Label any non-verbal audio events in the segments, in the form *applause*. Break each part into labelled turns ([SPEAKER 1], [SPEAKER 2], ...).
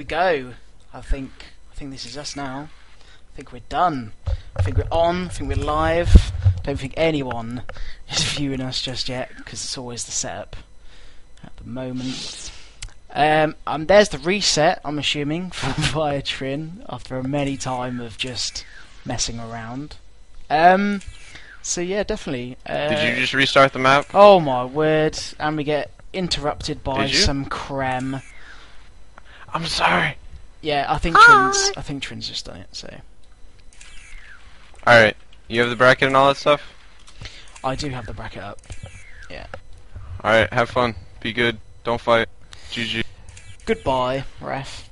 [SPEAKER 1] we go. I think I think this is us now. I think we're done. I think we're on. I think we're live. Don't think anyone is viewing us just yet because it's always the setup at the moment. Um, um, there's the reset. I'm assuming *laughs* from via Trin after a many time of just messing around. Um, so yeah, definitely. Uh,
[SPEAKER 2] Did you just restart the map?
[SPEAKER 1] Oh my word! And we get interrupted by some creme.
[SPEAKER 2] I'm sorry.
[SPEAKER 1] Yeah, I think Trin's. I think Trin's just done it. So
[SPEAKER 2] Alright, you have the bracket and all that stuff?
[SPEAKER 1] I do have the bracket up. Yeah.
[SPEAKER 2] Alright, have fun. Be good. Don't fight. GG.
[SPEAKER 1] Goodbye, ref.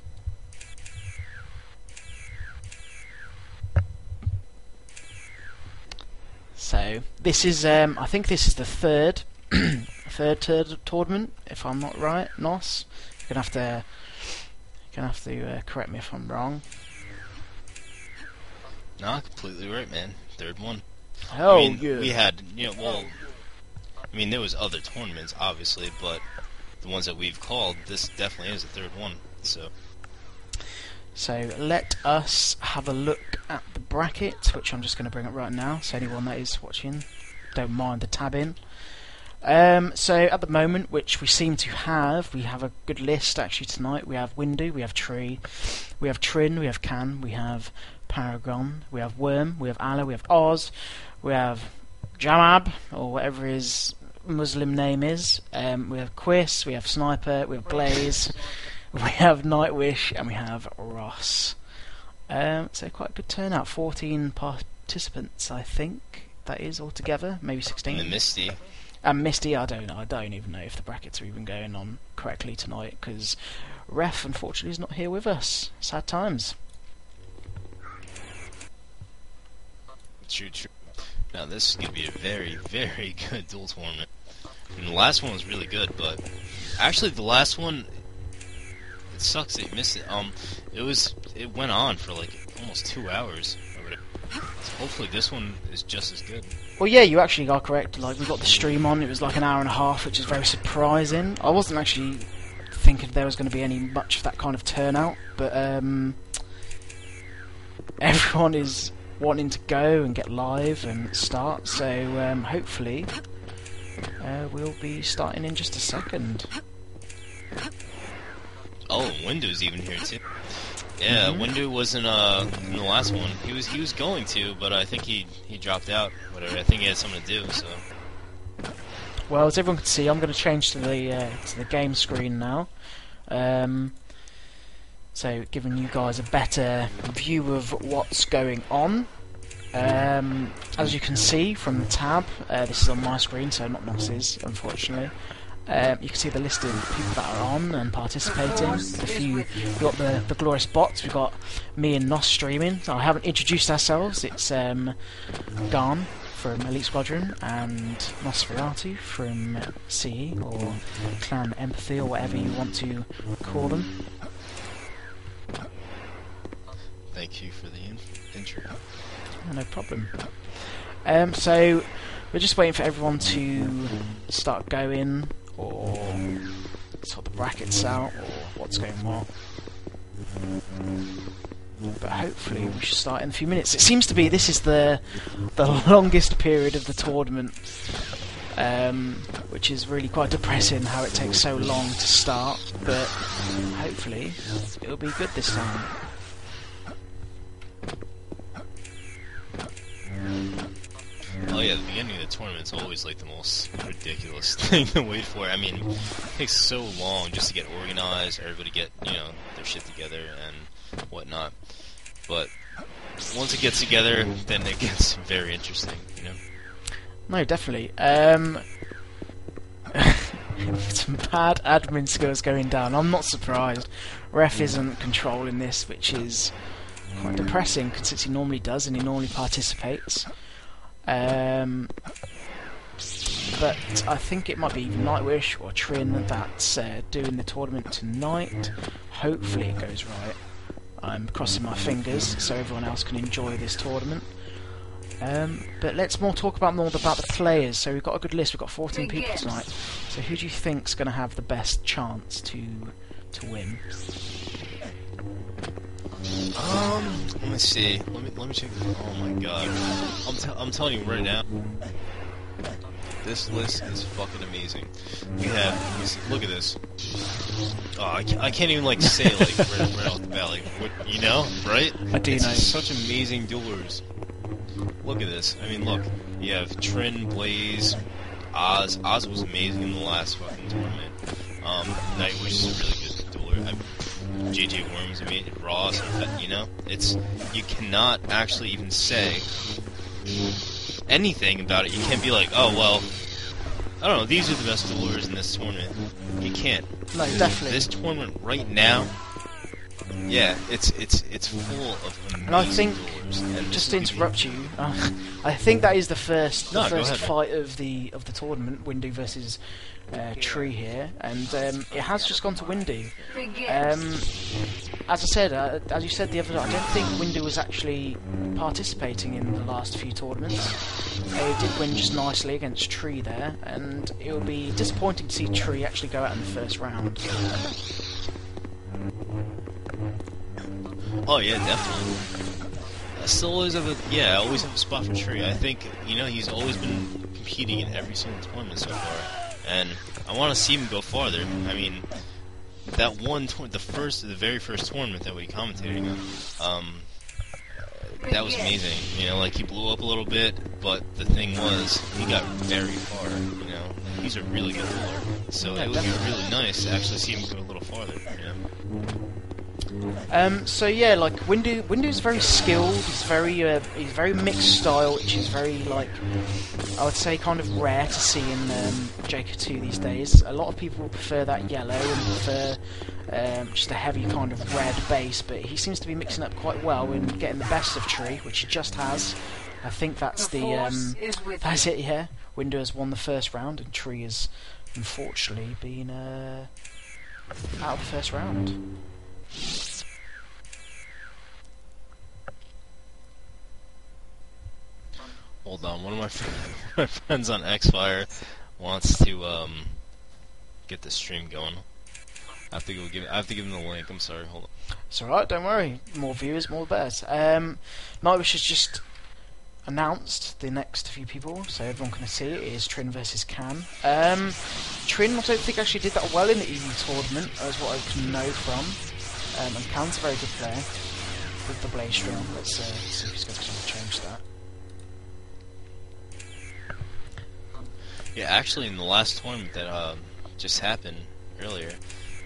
[SPEAKER 1] So this is, um, I think this is the third, *clears throat* third tur- tournament, if I'm not right. Nos, you're gonna have to, you're gonna have to uh, correct me if I'm wrong.
[SPEAKER 3] Nah, completely right, man. Third one.
[SPEAKER 1] Oh,
[SPEAKER 3] I mean,
[SPEAKER 1] yeah.
[SPEAKER 3] we had, you know, well, I mean, there was other tournaments, obviously, but the ones that we've called, this definitely is the third one. So,
[SPEAKER 1] So let us have a look at the bracket, which I'm just going to bring up right now. So anyone that is watching, don't mind the tab in. Um, so at the moment, which we seem to have, we have a good list actually tonight. We have Windu, we have Tree, we have Trin, we have Can, we have Paragon, we have Worm, we have Allah, we have Oz, we have Jamab, or whatever his Muslim name is. Um, we have Quiz, we have Sniper, we have Blaze. We have Nightwish and we have Ross. Um, so quite a good turnout. 14 participants, I think that is altogether. Maybe
[SPEAKER 3] and
[SPEAKER 1] 16.
[SPEAKER 3] the Misty,
[SPEAKER 1] And Misty, I don't. I don't even know if the brackets are even going on correctly tonight because Ref, unfortunately, is not here with us. Sad times.
[SPEAKER 3] true, true. Now, this is going to be a very, very *laughs* good duel tournament. And the last one was really good, but actually, the last one, it sucks that you missed it. Um, it was, it went on for like almost two hours. Hopefully, this one is just as good.
[SPEAKER 1] Well, yeah, you actually got correct. Like we got the stream on. It was like an hour and a half, which is very surprising. I wasn't actually thinking there was going to be any much of that kind of turnout, but um, *laughs* everyone is wanting to go and get live and start. So um, hopefully, uh, we'll be starting in just a second.
[SPEAKER 3] Oh, Windu's even here too. Yeah,
[SPEAKER 1] Mhm.
[SPEAKER 3] Windu wasn't uh in the last one. He was he was going to, but I think he he dropped out. Whatever. I think he had something to do. So
[SPEAKER 1] Well, as everyone can see, I'm going to change to the uh, to the game screen now. Um, so, giving you guys a better view of what's going on. Um, as you can see from the tab, uh, this is on my screen, so not Nos's, unfortunately. Um, you can see the list of people that are on and participating. A few, we've got the, the glorious bots. We've got me and Nos streaming. I haven't introduced ourselves. It's um, Garn from Elite Squadron and Nosferatu from CE or Clan Empathy or whatever you want to call them.
[SPEAKER 3] thank you for the in- intro.
[SPEAKER 1] Oh, No problem. Um, so we're just waiting for everyone to start going or sort the brackets out or what's going on. But hopefully we should start in a few minutes. It seems to be this is the the *laughs* longest period of the tournament, um, which is really quite depressing how it takes so long to start. But hopefully it'll be good this time.
[SPEAKER 3] Oh yeah, the beginning of the tournament's always like the most ridiculous *laughs* thing to wait for. I mean, it takes so long just to get organized, everybody get you know their shit together and whatnot. But once it gets together, then it *laughs* gets very interesting. You know.
[SPEAKER 1] No, definitely. Um, *laughs* some bad admin skills going down. I'm not surprised. Ref isn't controlling this, which is quite depressing, because he normally does and he normally participates. Um, but I think it might be Nightwish or Trin that's uh, doing the tournament tonight. Hopefully it goes right. I'm crossing my fingers so everyone else can enjoy this tournament. Um, but let's more talk about more about the players. So we've got a good list. We've got 14 people tonight. So who do you think's going to have the best chance to to win?
[SPEAKER 3] Me see. Let me let me check. Oh my god. I'm t- I'm telling you right now. This list is fucking amazing. We have. see- Look at this. Oh, I can't, I can't even like say like *laughs* right, right off the bat. Like, what, you know, right?
[SPEAKER 1] I do
[SPEAKER 3] it's
[SPEAKER 1] know.
[SPEAKER 3] Such amazing duelers. Look at this. I mean, look. You have Trin, Blaze, Oz. Oz was amazing in the last fucking tournament. Um, Nightwish is a really good dueler. I, JJ Worms, I mean, Ross, you know? It's, you cannot actually even say anything about it. You can't be like, oh, well, I don't know, these are the best duelers in this tournament. You can't.
[SPEAKER 1] No, definitely.
[SPEAKER 3] This tournament right now, yeah, it's it's it's full of amazing
[SPEAKER 1] And I think.
[SPEAKER 3] And
[SPEAKER 1] just to interrupt you, uh, *laughs* I think that is the first the
[SPEAKER 3] No,
[SPEAKER 1] first fight of the of the tournament, Windu versus uh, Tree here, and um, it has just gone to Windu. Um, as I said, uh, as you said the other day, I don't think Windu was actually participating in the last few tournaments. They did win just nicely against Tree there, and it would be disappointing to see Tree actually go out in the first round.
[SPEAKER 3] Oh yeah, definitely. I still always have a yeah, I always have a spot for Tree. I think you know he's always been competing in every single tournament so far, and I want to see him go farther. I mean, that one the first, the very first tournament that we commentated on, um, that was amazing. You know, like he blew up a little bit, but the thing was he got very far. You know, he's a really good bowler, so it would be really nice to actually see him go a little farther. You know?
[SPEAKER 1] Um, so yeah, like Windu, Windu's very skilled. He's very, uh, he's very mixed style, which is very like, I would say, kind of rare to see in um, JK2 these days. A lot of people prefer that yellow and prefer um, just a heavy kind of red base, but he seems to be mixing up quite well and getting the best of Tree, which he just has. I think that's the, um, that's it. Yeah, Windu has won the first round, and Tree has unfortunately been uh, out of the first round.
[SPEAKER 3] Hold on, one of my, *laughs* my friends on Xfire wants to um get the stream going. I have to go give. I have to give him the link. I'm sorry. Hold on.
[SPEAKER 1] It's alright, don't worry. More viewers, more better. Um, Nightwish has just announced the next few people, so everyone can see it. Is Trin versus Can. Um, Trin, I don't think actually did that well in the EU tournament, as what I can know from. Um, and Can's a very good player with the Blaze String. Let's uh, see if he's going to change that.
[SPEAKER 3] Yeah, actually, in the last tournament that uh, just happened earlier,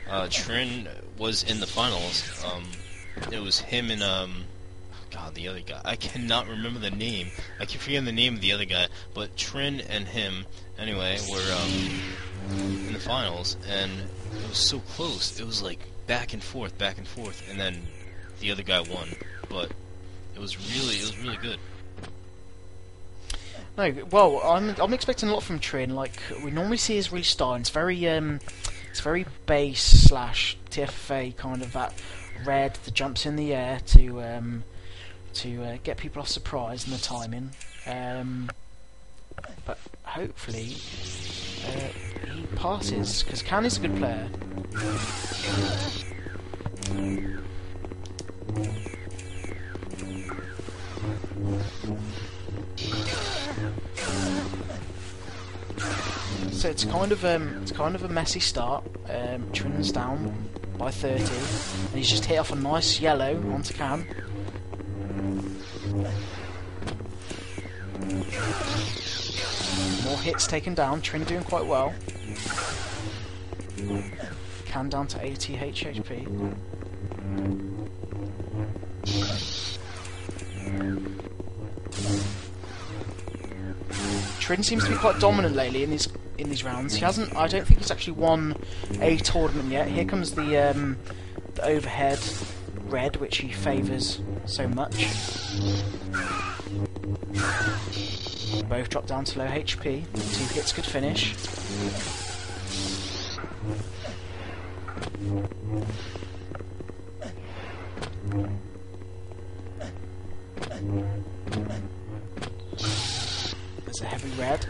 [SPEAKER 3] uh, Trin was in the finals. Um, it was him and um, God, the other guy. I cannot remember the name. I keep forgetting the name of the other guy. But Trin and him, anyway, were um, in the finals, and it was so close. It was like back and forth, back and forth, and then the other guy won. But it was really, it was really good.
[SPEAKER 1] No, well, I'm I'm expecting a lot from Trin. Like we normally see his restart. It's very um, it's very base slash DFA kind of that red that jumps in the air to um, to uh, get people off surprise and the timing. Um, but hopefully uh, he passes because Can is a good player. So it's kind of um, it's kind of a messy start. Um, Trin's down by 30, and he's just hit off a nice yellow onto Can. More hits taken down. Trin doing quite well. Can down to 80 HP. Trin seems to be quite dominant lately in these in these rounds. He hasn't. I don't think he's actually won a tournament yet. Here comes the um, the overhead red, which he favours so much. Both drop down to low HP. Two hits could finish. There's a heavy red.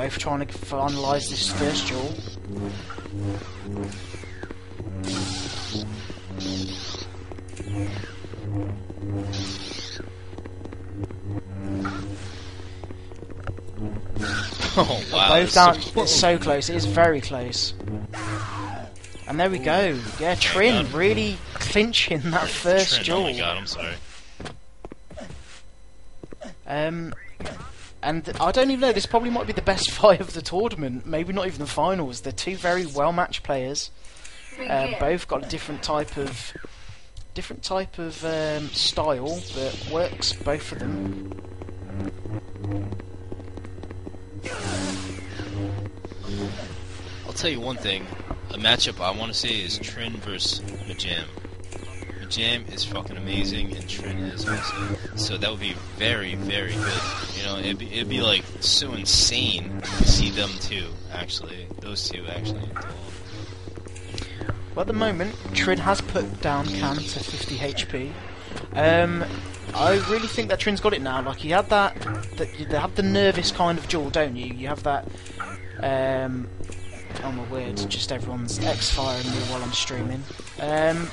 [SPEAKER 1] Both trying to finalise this first duel.
[SPEAKER 3] Oh wow.
[SPEAKER 1] Both down.
[SPEAKER 3] so
[SPEAKER 1] it's so close. It is very close. And there we go. Yeah, Trin
[SPEAKER 3] God.
[SPEAKER 1] really clinching that first
[SPEAKER 3] Trent,
[SPEAKER 1] duel.
[SPEAKER 3] Oh my god, I'm sorry.
[SPEAKER 1] Um, and I don't even know. This probably might be the best *laughs* fight of the tournament. Maybe not even the finals. They're two very well matched players. Uh, both got a different type of different type of um, style that works both of them.
[SPEAKER 3] I'll tell you one thing. A matchup I want to see is Trin versus Majam. Majam is fucking amazing, and Trin is also. So that would be very, very good. You know, it'd be, it'd be like so insane to see them two, actually. Those two, actually.
[SPEAKER 1] Well, at the moment, Trin has put down Can to 50 HP. Um, I really think that Trin's got it now. Like he had that, that you have the nervous kind of duel, don't you? You have that. Um, oh my word! Just everyone's X-firing me while I'm streaming. Um,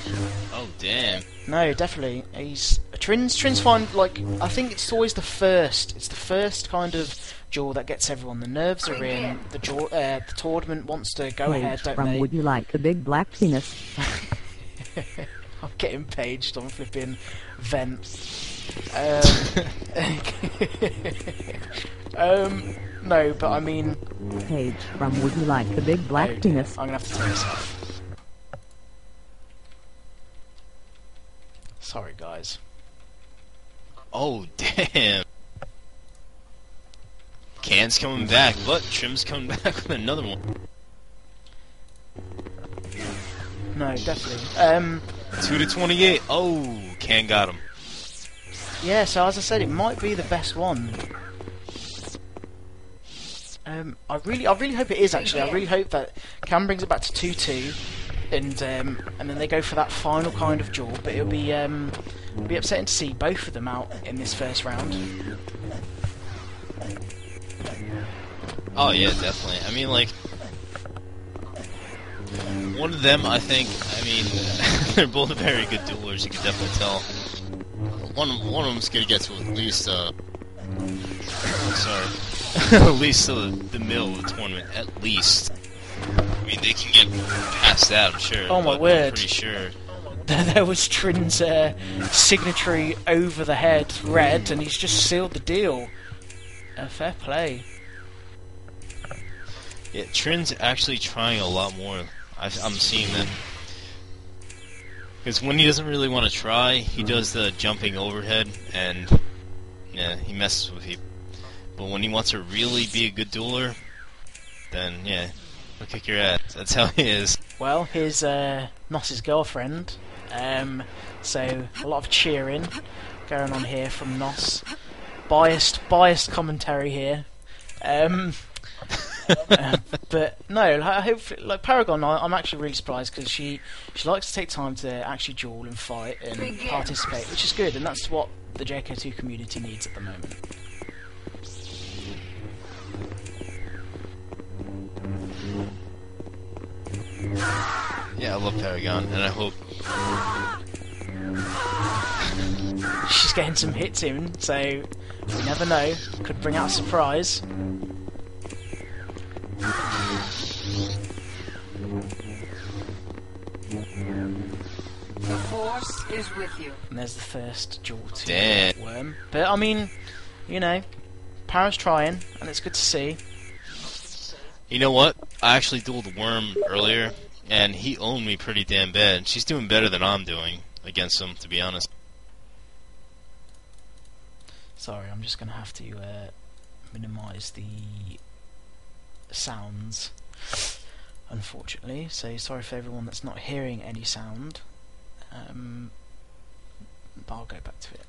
[SPEAKER 3] Oh, damn.
[SPEAKER 1] no, definitely. He's Trin's Trin's fine. Like I think it's always the first. It's the first kind of duel that gets everyone. The nerves are in. The jaw, uh, the tournament wants to go
[SPEAKER 4] Page
[SPEAKER 1] ahead, don't
[SPEAKER 4] from
[SPEAKER 1] they?
[SPEAKER 4] Would You Like a Big Black Penis? *laughs*
[SPEAKER 1] I'm getting paged on flipping vents. Um, *laughs* *laughs* um, no, but I mean,
[SPEAKER 4] Page from Would You Like the Big Black
[SPEAKER 1] oh
[SPEAKER 4] Penis?
[SPEAKER 1] I'm gonna have to turn this off. Sorry, guys.
[SPEAKER 3] Oh, damn. Can's coming back, but Trin's coming back *laughs* with another one.
[SPEAKER 1] No, definitely. Um,
[SPEAKER 3] 2 to 28. Oh, Can got him.
[SPEAKER 1] yeah. So as I said, it might be the best one. Um, I really, I really hope it is. Actually, I really hope that Can brings it back to two-two, and um, and then they go for that final kind of duel. But it'll be um, be upsetting to see both of them out in this first round.
[SPEAKER 3] Oh yeah, definitely. I mean, like one of them, I think. I mean, *laughs* they're both very good duelers. You can definitely tell. One, one of them's gonna get to at least, uh, *coughs* sorry, *laughs* at least to the, the middle of the tournament. At least. I mean, they can get past that, I'm sure.
[SPEAKER 1] Oh, my
[SPEAKER 3] but I'm
[SPEAKER 1] word.
[SPEAKER 3] pretty sure. *laughs*
[SPEAKER 1] there was Trin's uh, signatory over the head red, and he's just sealed the deal. Uh, fair play.
[SPEAKER 3] Yeah, Trin's actually trying a lot more. I, I'm seeing that. Because when he doesn't really want to try, he does the jumping overhead, and yeah, he messes with people. But when he wants to really be a good dueler, then yeah, he'll kick your ass. That's how he is.
[SPEAKER 1] Well, here's uh, Nos's girlfriend. Um, so a lot of cheering going on here from Noss. Biased, biased commentary here. Um, uh, *laughs* but no, I hope like Paragon. I, I'm actually really surprised because she she likes to take time to actually duel and fight and participate, which is good, and that's what the JK2 community needs at the moment.
[SPEAKER 3] Yeah, I love Paragon, and I hope.
[SPEAKER 1] She's getting some hits in, so we never know. Could bring out a surprise.
[SPEAKER 5] The Force is with you.
[SPEAKER 1] And there's the first duel to
[SPEAKER 3] Damn.
[SPEAKER 1] Worm. But I mean, you know, Para's trying, and it's good to see.
[SPEAKER 3] You know what? I actually dueled Worm earlier, and he owned me pretty damn bad. She's doing better than I'm doing against him, to be honest.
[SPEAKER 1] Sorry, I'm just going to have to uh, minimise the sounds, unfortunately. So sorry for everyone that's not hearing any sound. Um, but I'll go back to it.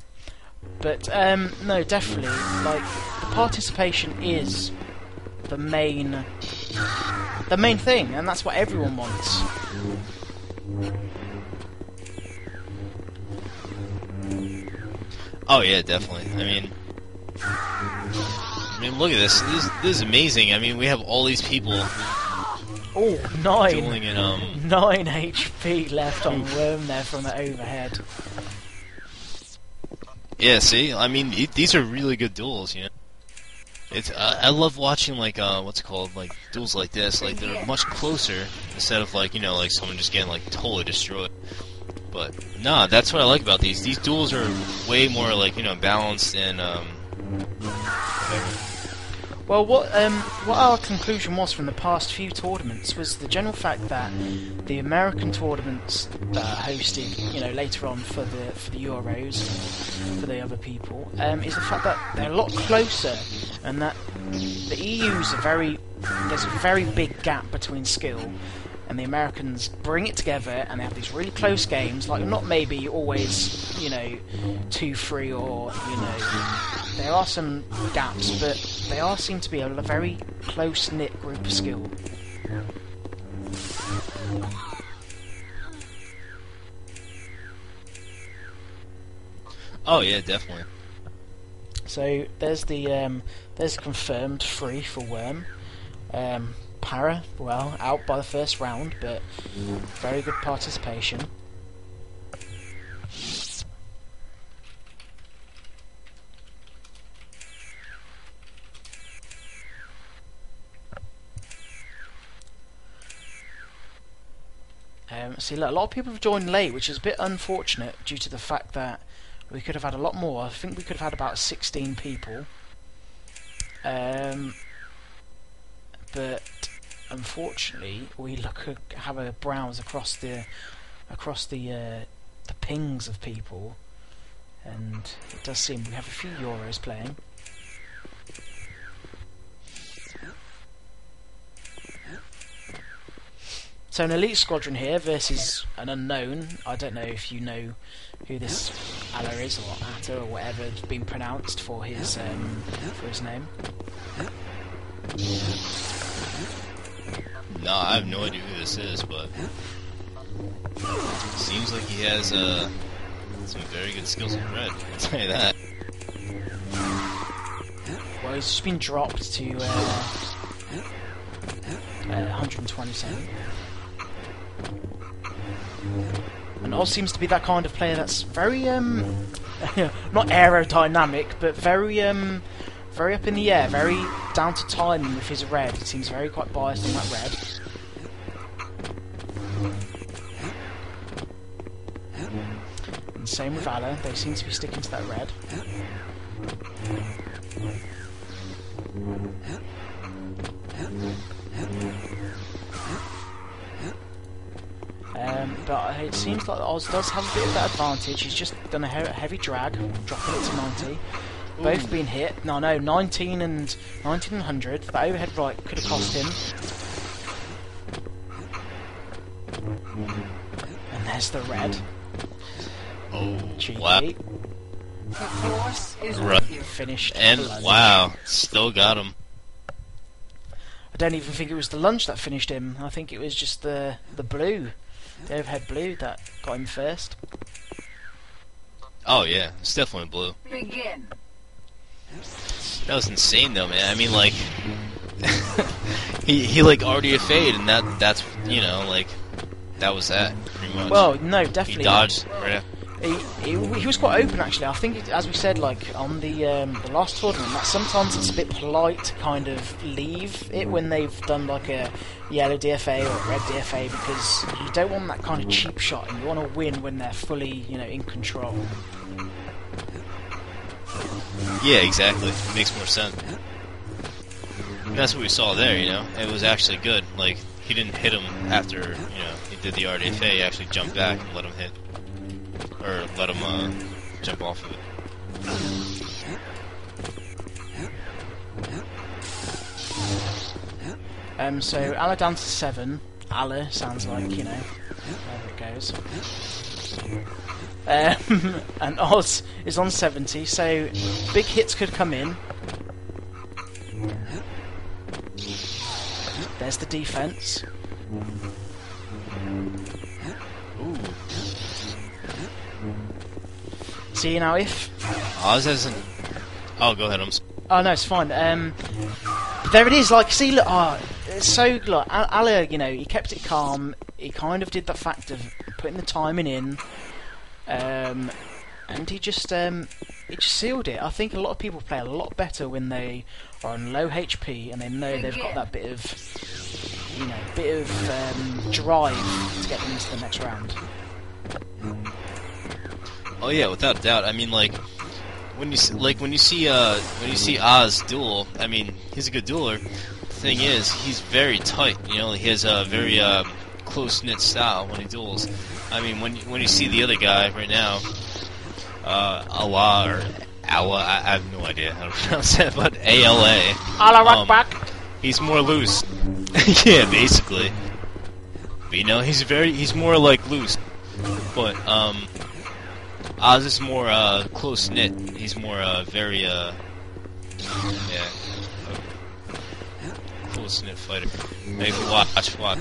[SPEAKER 1] But um, no, definitely, like the participation is the main, the main thing, and that's what everyone wants.
[SPEAKER 3] Oh yeah, definitely. I mean, I mean, look at this. This, this is amazing. I mean, we have all these people.
[SPEAKER 1] Oh, nine.
[SPEAKER 3] in um.
[SPEAKER 1] 9 HP left on Worm there from the overhead.
[SPEAKER 3] Yeah, see, I mean, th- these are really good duels, you know. It's uh, I love watching like uh what's it called like duels like this like they're much closer instead of like you know like someone just getting like totally destroyed. But nah, that's what I like about these. These duels are way more like you know balanced and um
[SPEAKER 1] Well, what um, what our conclusion was from the past few tournaments was the general fact that the American tournaments that are hosted, you know, later on for the for the Euros for the other people, um, is the fact that they're a lot closer, and that the EU's a very there's a very big gap between skill. And the Americans bring it together, and they have these really close games. Like not maybe always, you know, two three or you know, there are some gaps, but they all seem to be a very close knit group of skill.
[SPEAKER 3] oh yeah definitely.
[SPEAKER 1] So there's the um, there's confirmed free for Worm. Um, Para, well, out by the first round, but very good participation. Um, see, look, a lot of people have joined late, which is a bit unfortunate due to the fact that we could have had a lot more. I think we could have had about 16 people. Um, but unfortunately, we look at, have a browse across the across the uh, the pings of people, and it does seem we have a few Euros playing. So an elite squadron here versus an unknown. I don't know if you know who this Allah is or Atta or whatever it's been pronounced for his um, for his name.
[SPEAKER 3] No, I have no idea who this is, but seems like he has uh some very good skills in red. I'll tell you that.
[SPEAKER 1] Well, he's just been dropped to uh, uh, 127. And Oz seems to be that kind of player that's very um *laughs* not aerodynamic, but very um very up in the air, very down to timing with his red. He seems very quite biased on that red. And same with Ala, they seem to be sticking to that red. Um, but it seems like Oz does have a bit of that advantage. He's just done a he- heavy drag, dropping it to 90. Both been hit. No, no, 19 and 19 and 100. That overhead right could have cost him. And there's the red.
[SPEAKER 3] Oh,
[SPEAKER 1] Cheeky.
[SPEAKER 3] wow.
[SPEAKER 5] The force is
[SPEAKER 3] Right.
[SPEAKER 1] Finished.
[SPEAKER 3] And wow, still got him.
[SPEAKER 1] I don't even think it was the lunge that finished him. I think it was just the the blue, the overhead blue that got him first.
[SPEAKER 3] Oh yeah, it's definitely blue.
[SPEAKER 5] Begin.
[SPEAKER 3] That was insane though, man. I mean, like, *laughs* he he like already a fade, and that that's you know like that was that pretty much.
[SPEAKER 1] Well, no,
[SPEAKER 3] he
[SPEAKER 1] definitely.
[SPEAKER 3] dodged right.
[SPEAKER 1] He, he, he was quite open actually. I think, as we said, like on the um, the last tournament, that sometimes it's a bit polite to kind of leave it when they've done like a yellow DFA or a red DFA because you don't want that kind of cheap shot, and you want to win when they're fully, you know, in control.
[SPEAKER 3] Yeah, exactly. It makes more sense. That's what we saw there. You know, it was actually good. Like he didn't hit him after you know he did the RDFA. He actually jumped back and let him hit, or let him uh, jump off of it.
[SPEAKER 1] Um, so Allah down to seven. Allah sounds like you know, there it goes. Um, *laughs* and Oz is on seventy, so big hits could come in. There's the defense.
[SPEAKER 3] Ooh,
[SPEAKER 1] See now if
[SPEAKER 3] Oz hasn't. Oh, go ahead. I'm.
[SPEAKER 1] Oh no, it's fine. Um, there it is. Like, see, look, ah, it's so like Al- Ala, you know, he kept it calm. He kind of did the fact of putting the timing in, um, and he just um, he just sealed it. I think a lot of people play a lot better when they are on low HP and they know they've got that bit of, you know, bit of um, drive to get them into the next round.
[SPEAKER 3] Oh yeah, without a doubt. I mean, like when you s- like when you see uh when you see Oz duel. I mean, he's a good dueler. The thing is, he's very tight. You know, he has a very uh, close knit style when he duels. I mean, when you- when you see the other guy right now, uh, Allah or Allah, I, I have no idea how to *laughs* pronounce that, but A L A.
[SPEAKER 1] Ala
[SPEAKER 3] Um. He's more loose. *laughs* yeah, basically. But you know, he's very he's more like loose. But um Oz is more uh close knit. He's more uh very uh yeah. Close knit fighter. Maybe watch watch.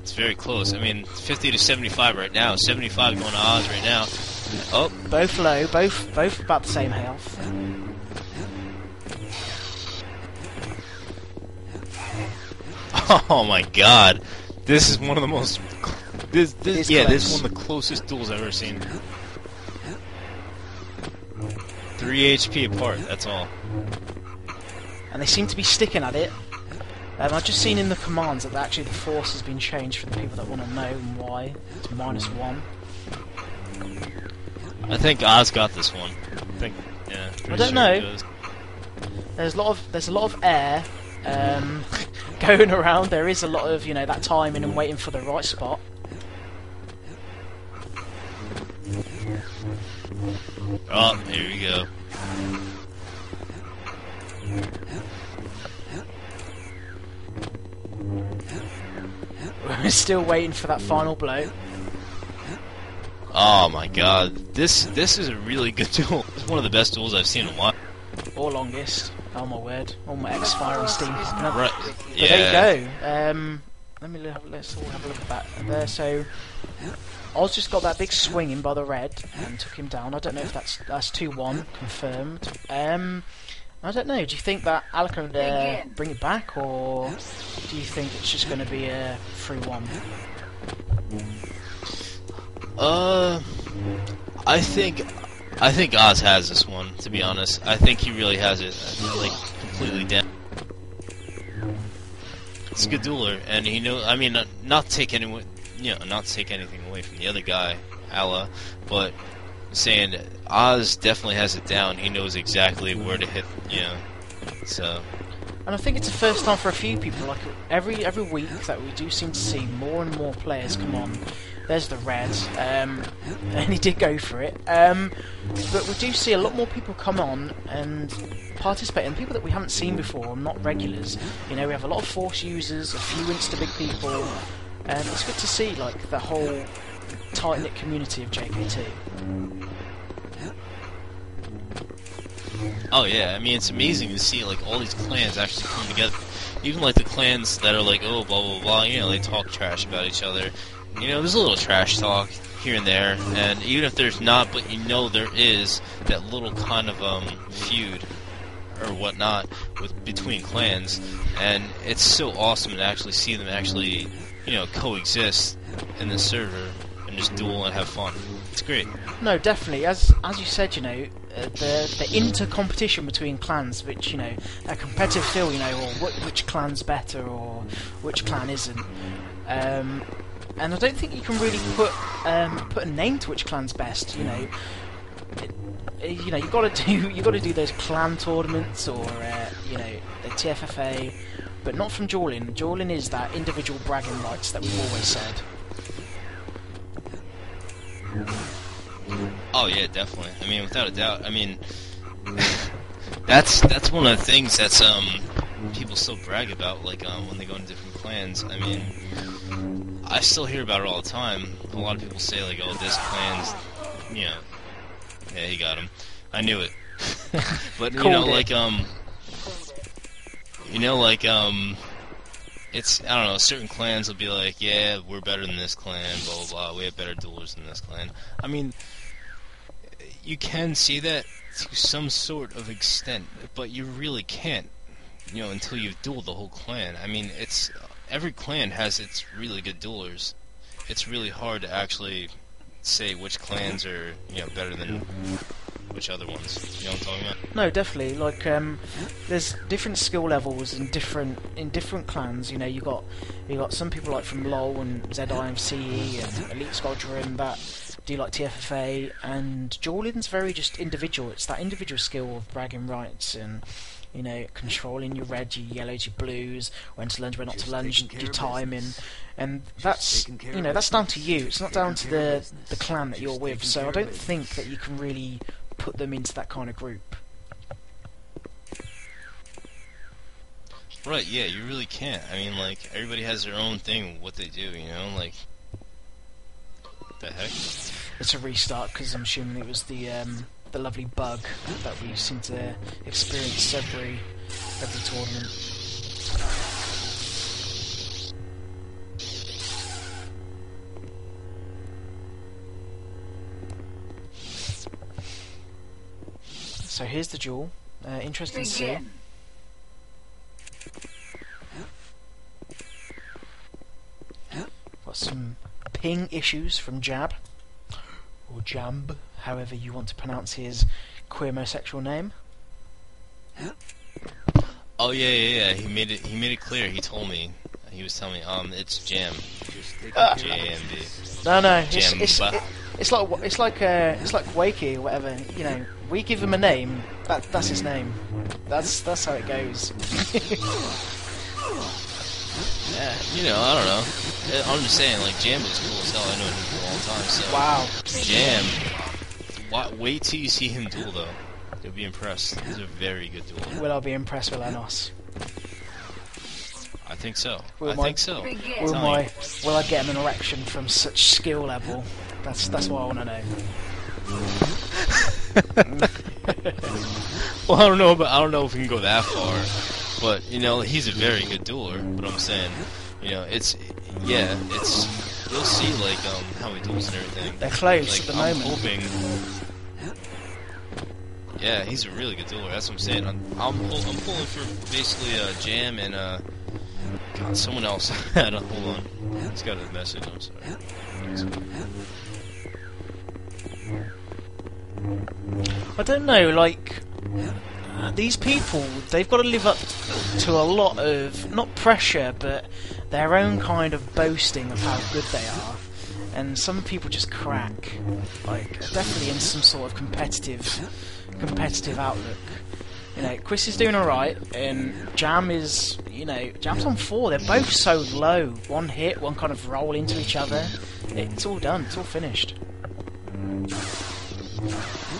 [SPEAKER 3] It's very close. I mean, 50 to 75 right now. 75 going to Oz right now. Oh,
[SPEAKER 1] Both low, both both about the same health.
[SPEAKER 3] Oh my god. This is one of the most this this yeah, this is one of the closest duels I've ever seen. 3 HP apart, that's all.
[SPEAKER 1] and they seem to be sticking at it. Um, I've just seen in the commands that actually the force has been changed for the people that want to know and why. It's minus one.
[SPEAKER 3] I think Oz got this one. I think yeah. pretty
[SPEAKER 1] don't
[SPEAKER 3] sure
[SPEAKER 1] know. There's a lot of there's a lot of air um, *laughs* going around. There is a lot of you know that timing and waiting for the right spot.
[SPEAKER 3] Oh, here we go.
[SPEAKER 1] We're still waiting for that final blow.
[SPEAKER 3] Oh my god. This this is a really good *laughs* tool. It's one of the best tools I've seen in a while.
[SPEAKER 1] or longest. Oh my word! All my X-Fire and Steam. But
[SPEAKER 3] Right.
[SPEAKER 1] there
[SPEAKER 3] Yeah.
[SPEAKER 1] you go. Um, let me look, let's all have a look at that there. So Oz just got that big swing in by the red and took him down. I don't know if that's that's two one confirmed. Um, I don't know. Do you think that Alec can uh, bring it back, or do you think it's just going to be a three one?
[SPEAKER 3] Uh, I think, I think Oz has this one. To be honest, I think he really has it, like completely down. He's a good dueler, and he know. I mean, not, not take anyone, you know, not take anything away from the other guy, Allah, but saying Oz definitely has it down. He knows exactly where to hit, you know. So
[SPEAKER 1] And I think it's the first time for a few people. Like every every week that we do seem to see more and more players come on. There's the red, um, *laughs* and he did go for it. Um, but we do see a lot more people come on and participate, and people that we haven't seen before, not regulars. You know, we have a lot of force users, a few insta big people, and it's good to see like the whole tight knit community of JKT.
[SPEAKER 3] Oh yeah, I mean it's amazing to see like all these clans actually come together. Even like the clans that are like oh blah blah blah, you know they talk trash about each other. You know there's a little trash talk here and there, and even if there's not, but you know there is that little kind of um feud or whatnot with between clans, and it's so awesome to actually see them actually you know coexist in the server and just duel and have fun. It's great.
[SPEAKER 1] No, definitely. As as you said, you know, uh, the the inter competition between clans, which you know, a competitive feel, you know, or wh- which clan's better or which clan isn't. Um, and I don't think you can really put um, put a name to which clan's best. You know, it, uh, you know, you got to do you got to do those clan tournaments or uh, you know the TFFA, but not from Jawlin. Jawlin is that individual bragging rights that we've always said.
[SPEAKER 3] Oh yeah, definitely. I mean, without a doubt. I mean, *laughs* that's that's one of the things that's um people still brag about, like um, when they go into different clans. I mean, I still hear about it all the time. A lot of people say like, "Oh, this clan's," you know, yeah, he got him. I knew it. *laughs* but you know, like um, you know, like um. It's I don't know. Certain clans will be like, "Yeah, we're better than this clan." Blah blah blah. We have better duelers than this clan. I mean, you can see that to some sort of extent, but you really can't, you know, until you've dueled the whole clan. I mean, it's every clan has its really good duelers. It's really hard to actually say which clans are, you know, better than which other ones. You know what I'm talking about?
[SPEAKER 1] No, definitely. Like, um, there's different skill levels in different in different clans. You know, you got you got some people like from LoL and ZIMCE and Elite Squadron that do like TFFA, and dueling's very just individual. It's that individual skill of bragging rights and. You know, controlling your reds, your yellows, your blues, when to lunge, when not to
[SPEAKER 6] Just
[SPEAKER 1] lunge, your
[SPEAKER 6] of
[SPEAKER 1] timing, and that's you know that's down to you. It's not down to the the clan that you're with. So I don't think that you can really put them into that kind of group.
[SPEAKER 3] Right, yeah, you really can't. I mean, like, everybody has their own thing, what they do, you know? Like, the heck?
[SPEAKER 1] It's a restart because I'm assuming it was the um, the lovely bug that we seem to experience every every tournament. So here's the duel. Uh, interesting to see. Got some ping issues from Jab or Jamb, however you want to pronounce his queer-homosexual name.
[SPEAKER 3] Oh, yeah, yeah, yeah, he made it, he made it clear, he told me. He was telling me, um, it's Jam.
[SPEAKER 6] Taking
[SPEAKER 1] Ah.
[SPEAKER 6] care of
[SPEAKER 3] J-A-M-B.
[SPEAKER 1] No, no, it's it's, it, it's like it's like uh, it's like Wakey or whatever. You know, we give him a name. That that's his name. That's that's how it goes. *laughs*
[SPEAKER 3] Yeah, you know, I don't know. Uh, I'm just saying, like, Jam is cool as hell, I know him for a long time, so...
[SPEAKER 1] Wow.
[SPEAKER 3] Jam. Wa- Wait till you see him duel, though. You'll be impressed. He's a very good dueler.
[SPEAKER 1] Will I be impressed with Anos?
[SPEAKER 3] I think so.
[SPEAKER 1] Will
[SPEAKER 3] I
[SPEAKER 1] my-
[SPEAKER 3] think so.
[SPEAKER 1] Will my will I get him an erection from such skill level? That's that's what I want to know. *laughs*
[SPEAKER 3] Well, I don't know, but I don't know if we can go that far. But you know, he's a very good dueler. But I'm saying, you know, it's yeah, it's you'll see like um how he duels and everything.
[SPEAKER 1] They're close
[SPEAKER 3] Like
[SPEAKER 1] at the
[SPEAKER 3] I'm
[SPEAKER 1] moment.
[SPEAKER 3] hoping. Yeah, he's a really good dueler. That's what I'm saying. I'm I'm, pull, I'm pulling for basically uh, Jam and uh, God, someone else. *laughs* hold on. He's got a message. I'm sorry.
[SPEAKER 1] I don't know, like uh, these people, they've got to live up to a lot of not pressure, but their own kind of boasting of how good they are. And some people just crack, like definitely in some sort of competitive, competitive outlook. You know, Quiz is doing alright, and Jam is, you know, Jam's on four. They're both so low. One hit, one kind of roll into each other. It's all done. It's all finished.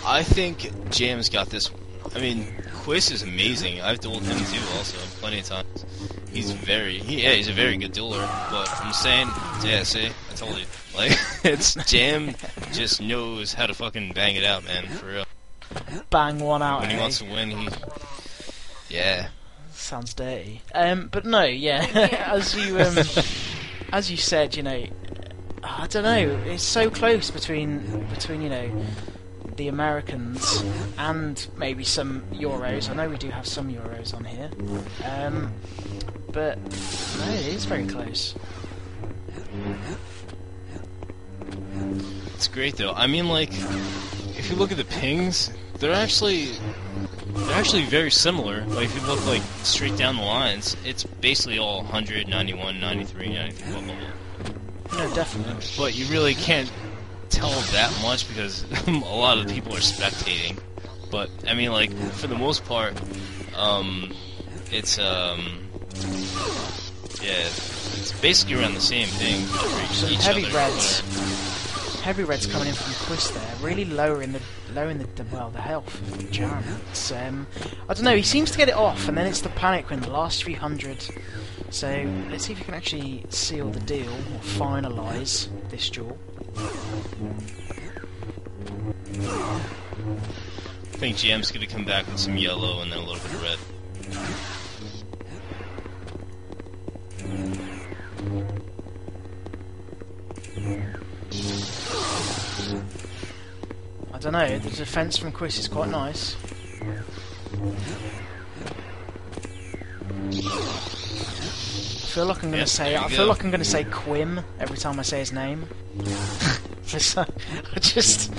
[SPEAKER 3] I think Jam's got this. I mean, Quiz is amazing. I've dueled him too, also plenty of times. He's very, he, yeah, he's a very good dueler. But I'm saying, yeah, see, I told you, like, *laughs* it's Jam just knows how to fucking bang it out, man, for real.
[SPEAKER 1] Bang one out.
[SPEAKER 3] When he
[SPEAKER 1] eh?
[SPEAKER 3] wants to win, he, yeah,
[SPEAKER 1] Sounds dirty. Um, but no, yeah. *laughs* as you um, as you said, you know, I don't know. It's so close between between you know the Americans and maybe some Euros. I know we do have some Euros on here, um, but no, it is very close.
[SPEAKER 3] it's great though. I mean, like, if you look at the pings, they're actually. They're actually very similar. Like, if you look, like, straight down the lines, it's basically all 191, 93, 93, blah, blah, blah.
[SPEAKER 1] No, definitely.
[SPEAKER 3] but you really can't tell that much because *laughs* a lot of the people are spectating. But I mean, like for the most part, um, it's um, yeah, it's basically around the same thing for
[SPEAKER 1] Some
[SPEAKER 3] each
[SPEAKER 1] heavy
[SPEAKER 3] other.
[SPEAKER 1] reds. Heavy reds coming in from Quiz there, really lowering the lowering the, well the health of Jam. It's, um, I don't know. He seems to get it off, and then it's the panic when the last few hundred. So let's see if we can actually seal the deal or finalise this duel.
[SPEAKER 3] I think GM's gonna come back with some yellow and then a little bit of red.
[SPEAKER 1] Don't know. The defense from Quiz is quite nice. I feel like I'm gonna
[SPEAKER 3] Yes,
[SPEAKER 1] say. I
[SPEAKER 3] go.
[SPEAKER 1] feel like I'm gonna say Quim every time I say his name. *laughs* just, uh, just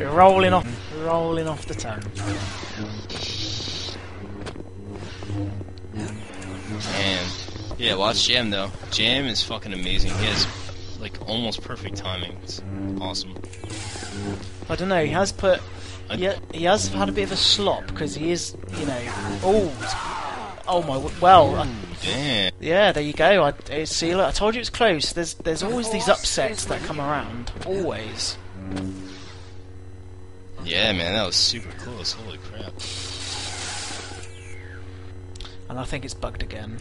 [SPEAKER 1] rolling off, rolling off the tongue.
[SPEAKER 3] And yeah, watch Jam though. Jam is fucking amazing. He has like almost perfect timing. It's awesome.
[SPEAKER 1] I don't know. He has put. Yeah, he has had a bit of a slop because he is, you know. Oh, oh my. Well, I-
[SPEAKER 3] Damn.
[SPEAKER 1] yeah. There you go. I, I see. Look, I told you it's close. There's, there's always these upsets that come around. Always.
[SPEAKER 3] Yeah, man, that was super close. Holy crap.
[SPEAKER 1] And I think it's bugged again.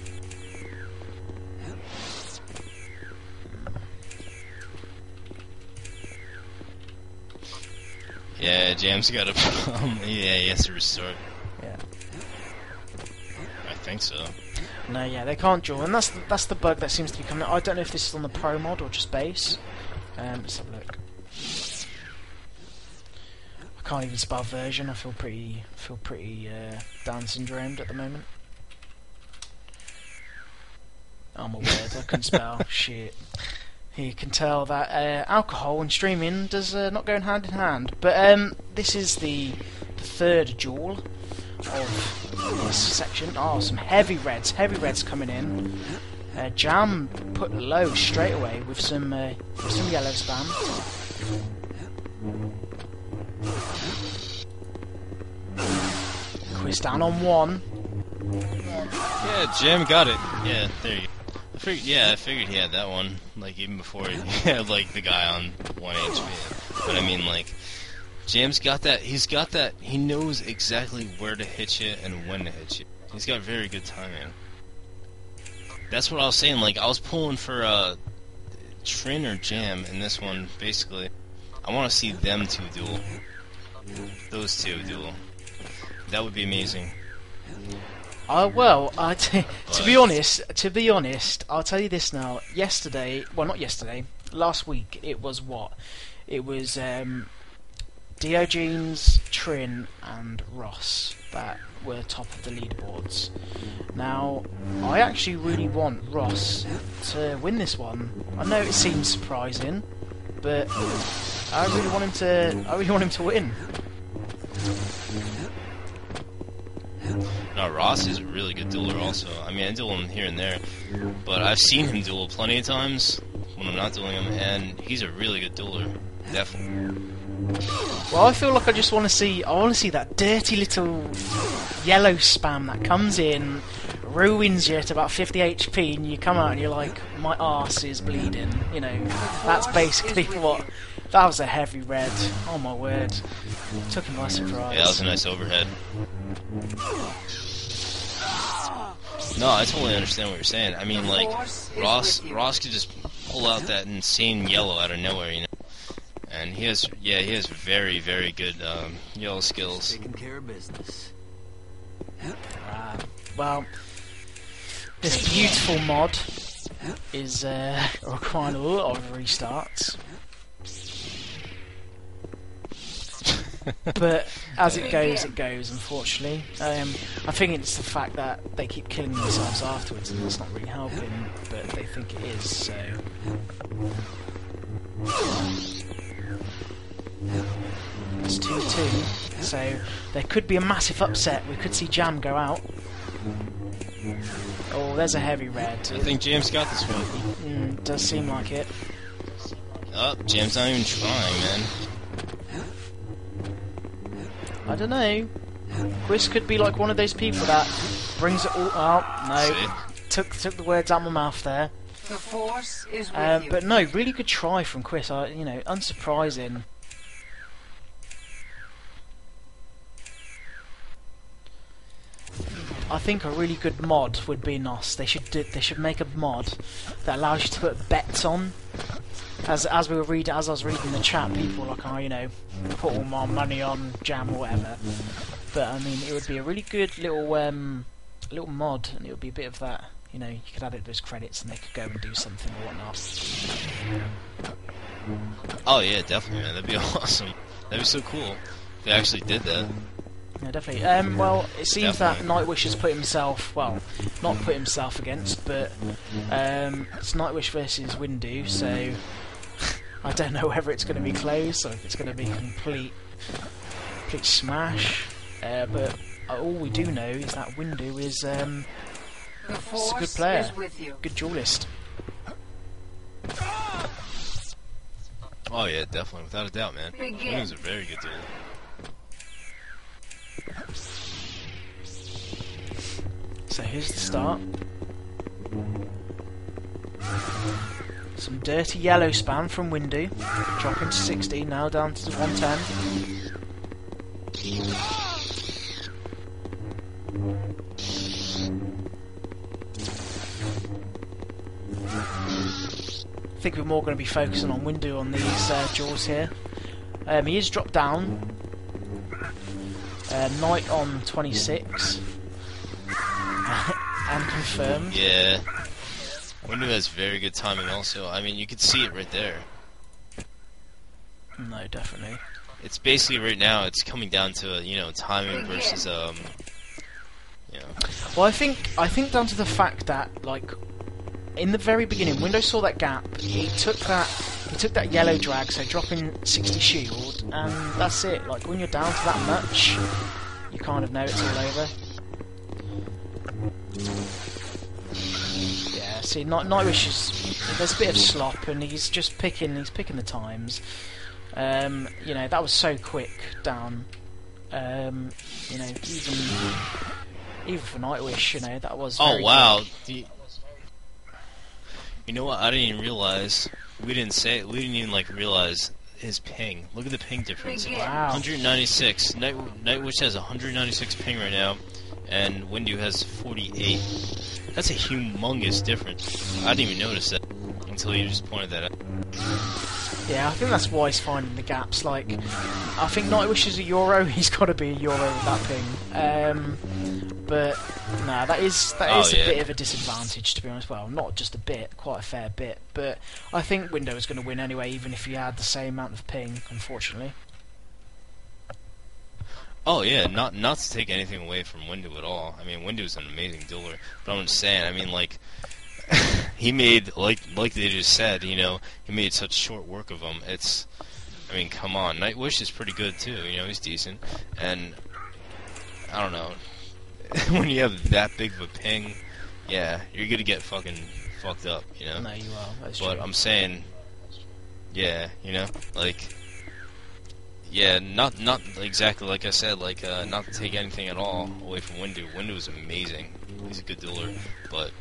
[SPEAKER 3] Yeah, Jam's got a problem. *laughs* yeah, he has to restart.
[SPEAKER 1] Yeah.
[SPEAKER 3] I think so.
[SPEAKER 1] No, yeah, they can't draw, and that's the, that's the bug that seems to be coming. I don't know if this is on the pro mod or just base. Um, let's have a look. I can't even spell version. I feel pretty feel pretty uh, Down syndromed at the moment. I'm a word. I couldn't spell *laughs* shit. You can tell that uh, alcohol and streaming does uh, not go hand in hand. But um, this is the, the third duel of this section. Oh, some heavy reds, heavy reds coming in. Uh, Jam put low straight away with some uh, with some yellow spam. Quiz down on one.
[SPEAKER 3] Yeah, Jim got it. Yeah, there you go. I figured, yeah, I figured he had that one, like, even before he *laughs* had, like, the guy on 1 HP. But I mean, like, Jam's got that, he's got that, he knows exactly where to hit you and when to hit you. He's got very good timing. That's what I was saying, like, I was pulling for, uh, Trin or Jam in this one, basically. I want to see them two duel. Those two duel. That would be amazing.
[SPEAKER 1] Uh, well, I t- *laughs* to be honest, to be honest, I'll tell you this now. Yesterday, well, not yesterday, last week, it was what? It was um, Diogenes, Trin, and Ross that were top of the leaderboards. Now, I actually really want Ross to win this one. I know it seems surprising, but I really want him to. I really want him to win.
[SPEAKER 3] No, Ross is a really good dueler also. I mean, I duel him here and there, but I've seen him duel plenty of times when I'm not dueling him, and he's a really good dueler. Definitely.
[SPEAKER 1] Well, I feel like I just want to see. I want to see that dirty little yellow spam that comes in, ruins you at about 50 HP, and you come out and you're like, my arse is bleeding. You know, that's basically *laughs* what. That was a heavy red. Oh my word! Took him by surprise.
[SPEAKER 3] Yeah, that was a nice overhead. No, I totally understand what you're saying. I mean, like Ross, Ross could just pull out that insane yellow out of nowhere, you know. And he has, yeah, he has very, very good um, yellow skills.
[SPEAKER 6] Taking care of business.
[SPEAKER 1] Uh, well, this beautiful mod is uh, requiring a lot of restarts. But as it goes, it goes. Unfortunately, um, I think it's the fact that they keep killing themselves afterwards, and that's not really helping. But they think it is. So it's two-two. So there could be a massive upset. We could see Jam go out. Oh, there's a heavy red.
[SPEAKER 3] I think Jam's got this one.
[SPEAKER 1] Mm, does seem like it.
[SPEAKER 3] Oh, Jam's not even trying, man.
[SPEAKER 1] I don't know. Chris could be like one of those people that brings it all out. No, took took the words out of my mouth there.
[SPEAKER 5] The force is with
[SPEAKER 1] Um,
[SPEAKER 5] you.
[SPEAKER 1] but no, really good try from Chris. I, you know, unsurprising. I think a really good mod would be Nos. They should do, they should make a mod that allows you to put bets on. As as we were reading, as I was reading the chat, people were like, oh, you know, put all my money on Jam or whatever. But I mean, it would be a really good little um, little mod, and it would be a bit of that. You know, you could add it to those credits, and they could go and do something or whatnot.
[SPEAKER 3] Oh yeah, definitely, man. That'd be *laughs* awesome. That'd be so cool if they actually did that.
[SPEAKER 1] Yeah, definitely. Um, well, it seems
[SPEAKER 3] Definitely.
[SPEAKER 1] that Nightwish has put himself, well, not put himself against, but um, it's Nightwish versus Windu, so I don't know whether it's going to be close or if it's going to be complete, complete smash. Uh, but all we do know is that Windu is um, a good player.
[SPEAKER 5] is with you.
[SPEAKER 1] good duelist.
[SPEAKER 3] Oh yeah, definitely, without a doubt, man.
[SPEAKER 5] Begin.
[SPEAKER 3] Windu's a very good duel.
[SPEAKER 1] So here's the start. Some dirty yellow spam from Windu, dropping to 60, now down to 110. I think we're more going to be focusing on Windu on these uh, jaws here. Um, he is dropped down. Uh, Night on 26. *laughs* and confirmed.
[SPEAKER 3] Yeah. Windu has very good timing also. I mean, you can see it right there.
[SPEAKER 1] No, definitely.
[SPEAKER 3] It's basically right now, it's coming down to, you know, timing versus, um, you know,
[SPEAKER 1] Well, I think I think down to the fact that like in the very beginning, Windows saw that gap. He took that he took that yellow drag, so dropping 60 shield, and that's it. Like when you're down to that much, you kind of know it's all over. See, Night Nightwish is there's a bit of slop, and he's just picking he's picking the times. Um, you know that was so quick down. Um, you know even even for Nightwish, you know that was.
[SPEAKER 3] Oh wow! The, you know what? I didn't even realize. We didn't say. We didn't even like realize his ping. Look at the ping difference.
[SPEAKER 1] Wow.
[SPEAKER 3] 196. Night, Nightwish has 196 ping right now, and Windu has 48. That's a humongous difference. I didn't even notice that until you just pointed that out.
[SPEAKER 1] Yeah, I think that's why he's finding the gaps. Like, I think Nightwish is a Euro. *laughs* He's got to be a Euro with that ping. Um, but no, that is that
[SPEAKER 3] Oh,
[SPEAKER 1] is a
[SPEAKER 3] yeah.
[SPEAKER 1] bit of a disadvantage to be honest. Well, not just a bit, quite a fair bit. But I think Windows is going to win anyway, even if he had the same amount of ping. Unfortunately.
[SPEAKER 3] Oh yeah, not not to take anything away from Windu at all. I mean, Windu is an amazing dueler, but I'm just saying. I mean, like *laughs* he made like like they just said, you know, he made such short work of him. It's, I mean, come on, Nightwish is pretty good too. You know, he's decent, and I don't know *laughs* when you have that big of a ping, yeah, you're gonna get fucking fucked up. You know,
[SPEAKER 1] No, you are. That's
[SPEAKER 3] but
[SPEAKER 1] true.
[SPEAKER 3] I'm saying, yeah, you know, like, yeah, not not exactly like I said, like uh, not to take anything at all away from Windu. Windu is amazing. He's a good dealer, but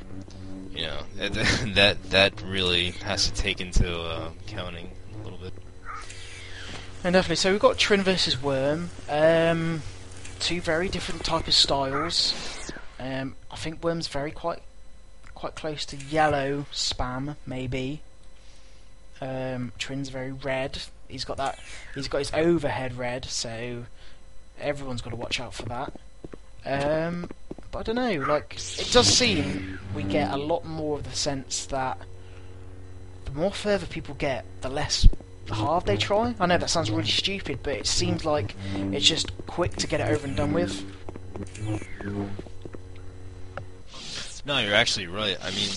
[SPEAKER 3] you know *laughs* that that that really has to take into uh, counting a little bit.
[SPEAKER 1] And definitely. So we've got Trin versus Worm. Um, two very different type of styles. Um, I think Worm's very quite quite close to yellow spam, maybe. Um, Trin's very red. He's got that. He's got his overhead red, so everyone's got to watch out for that. Um, but I don't know. Like it does seem we get a lot more of the sense that the more further people get, the less hard they try. I know that sounds really stupid, but it seems like it's just quick to get it over and done with.
[SPEAKER 3] No, you're actually right. I mean,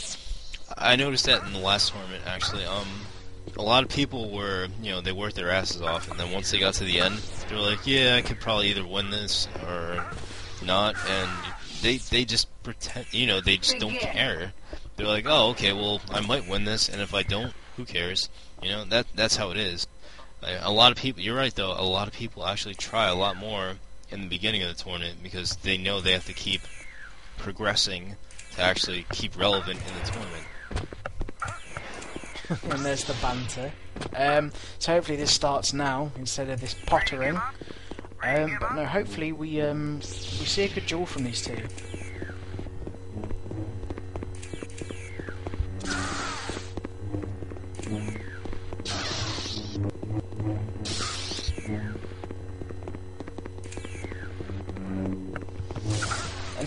[SPEAKER 3] I noticed that in the last tournament. Actually, um, a lot of people were, you know, they worked their asses off, and then once they got to the end, they were like, "Yeah, I could probably either win this or not," and they they just pretend, you know, they just don't care. They're like, "Oh, okay, well, I might win this, and if I don't, who cares?" You know, that that's how it is. Like, a lot of people, you're right though. A lot of people actually try a lot more in the beginning of the tournament because they know they have to keep progressing to actually keep relevant in the tournament. *laughs*
[SPEAKER 1] and there's the banter. Um, so hopefully this starts now instead of this pottering. Um, but no, hopefully we um, we see a good duel from these two.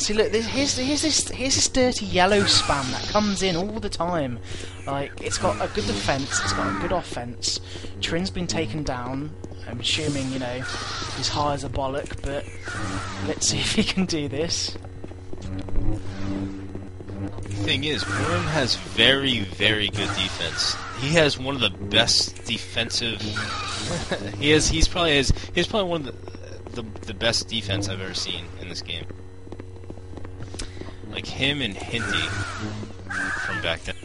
[SPEAKER 1] See, look, here's here's this here's this dirty yellow spam that comes in all the time. Like, it's got a good defense, it's got a good offense. Trin's been taken down. I'm assuming, you know, he's high as a bollock, but let's see *laughs* if he can do this.
[SPEAKER 3] The thing is, Worm has very, very good defense. He has one of the best defensive. *laughs* he has. He's probably has. He's probably one of the, the the best defense I've ever seen in this game. Like him and Hinty from back then.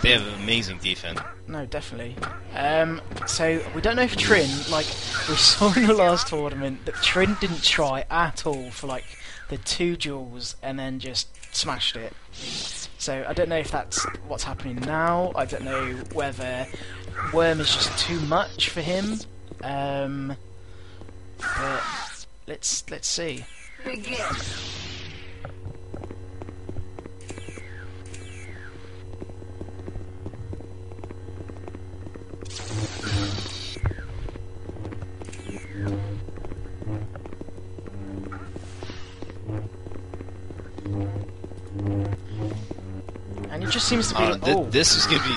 [SPEAKER 3] They have amazing defense.
[SPEAKER 1] No, definitely. Um, so we don't know if Trin, like we *laughs* saw in the last tournament, that Trin didn't try at all for like the two duels and then just smashed it. So I don't know if that's what's happening now. I don't know whether Worm is just too much for him. Um, but let's let's see.
[SPEAKER 5] Begin.
[SPEAKER 1] And it just seems to be.
[SPEAKER 3] Uh, thi-
[SPEAKER 1] oh.
[SPEAKER 3] This is gonna be.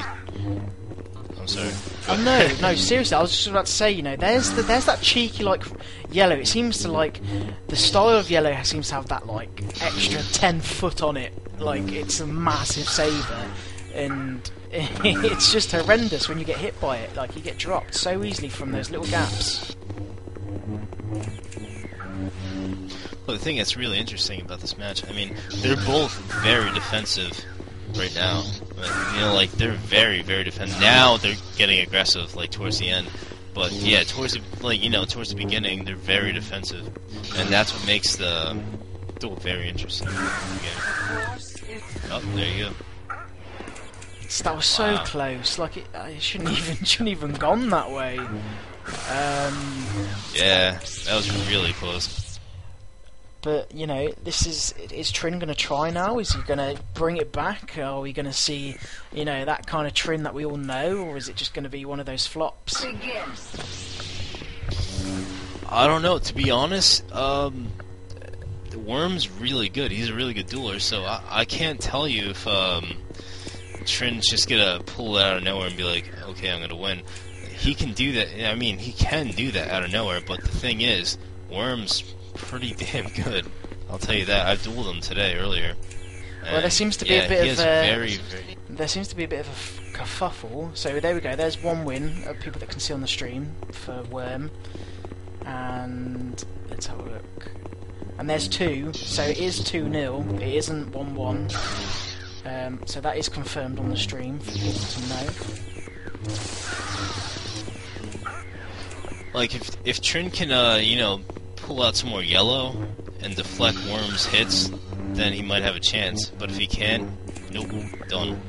[SPEAKER 3] I'm sorry.
[SPEAKER 1] Oh no, no, seriously, I was just about to say, you know, there's the, there's that cheeky like yellow. It seems to like the style of yellow seems to have that like extra ten foot on it. Like it's a massive saber, and *laughs* it's just horrendous when you get hit by it. Like you get dropped so easily from those little gaps.
[SPEAKER 3] Well, the thing that's really interesting about this match, I mean, they're both very defensive right now. But, you know, like they're very, very defensive. Now they're getting aggressive, like towards the end. But yeah, towards the like you know towards the beginning, they're very defensive, and that's what makes the duel very interesting.
[SPEAKER 5] Is
[SPEAKER 3] Oh, there you go.
[SPEAKER 1] That was so
[SPEAKER 3] Wow.
[SPEAKER 1] close. Like it, uh, it shouldn't *laughs* even shouldn't even gone that way. Um,
[SPEAKER 3] Yeah, that was really close.
[SPEAKER 1] But you know, this is is Trin going to try now? Is he going to bring it back? Are we going to see, you know, that kind of Trin that we all know, or is it just going to be one of those flops?
[SPEAKER 3] I don't know. To be honest, um, the Worm's really good. He's a really good dueler, so I, I can't tell you if um, Trin's just gonna pull it out of nowhere and be like, "Okay, I'm gonna win." He can do that. I mean, he can do that out of nowhere. But the thing is, Worm's pretty *laughs* damn good. I'll tell you that. I've dueled him today earlier.
[SPEAKER 1] Well, there seems to be a
[SPEAKER 3] yeah,
[SPEAKER 1] bit
[SPEAKER 3] he
[SPEAKER 1] of, uh,
[SPEAKER 3] very, very.
[SPEAKER 1] There seems to be a bit of a f- kerfuffle. So there we go. There's one win of people that can see on the stream for Worm, and let's have a look. And there's two, so it is two 0 It isn't one one. Um, so that is confirmed on the stream for people to know.
[SPEAKER 3] Like if if Trin can uh you know pull out some more yellow and deflect Worm's hits, then he might have a chance. But if he can't, nope, done.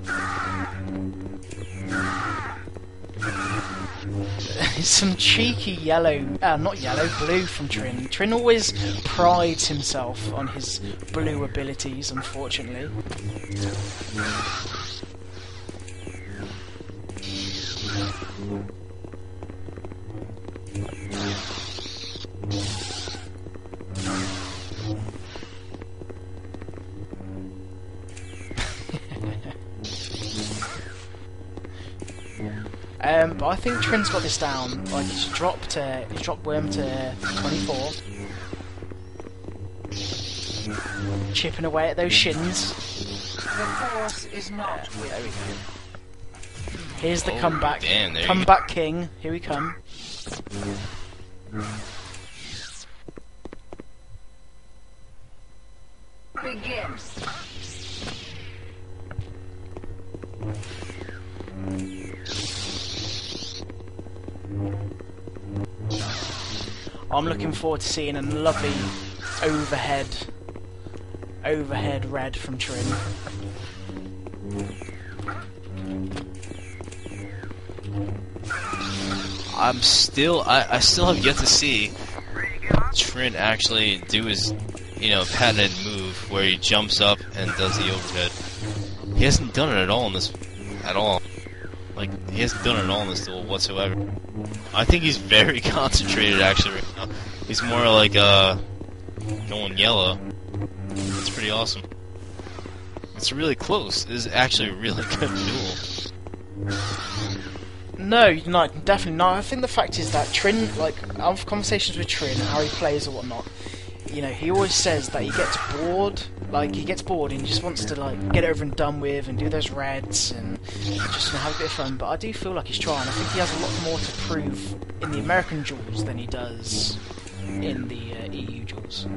[SPEAKER 3] *laughs*
[SPEAKER 1] Some cheeky yellow, uh, not yellow, blue from Trin. Trin always prides himself on his blue abilities, unfortunately. Um, but I think Trin's got this down. Like he's dropped, uh, he's dropped Worm to 24. Chipping away at those shins.
[SPEAKER 5] The force is not with
[SPEAKER 1] There we go. Here's the
[SPEAKER 3] Oh,
[SPEAKER 1] comeback.
[SPEAKER 3] damn, there you
[SPEAKER 1] comeback king. Here we come.
[SPEAKER 5] Begin.
[SPEAKER 1] I'm looking forward to seeing a lovely overhead, overhead red from Trin.
[SPEAKER 3] I'm still I, I still have yet to see Trin actually do his you know patented move where he jumps up and does the overhead. He hasn't done it at all in this at all. Like he hasn't done it all in this duel whatsoever. I think he's very *laughs* concentrated actually right now. He's more like uh going yellow. It's pretty awesome. It's really close. This is actually a really *laughs* good duel.
[SPEAKER 1] No, not definitely not. I think the fact is that Trin, like, I've conversations with Trin, and how he plays or whatnot. You know, he always says that he gets bored. Like, he gets bored and he just wants to like get over and done with and do those reds and just you know, have a bit of fun. But I do feel like he's trying. I think he has a lot more to prove in the American duels than he does in the uh, EU duels.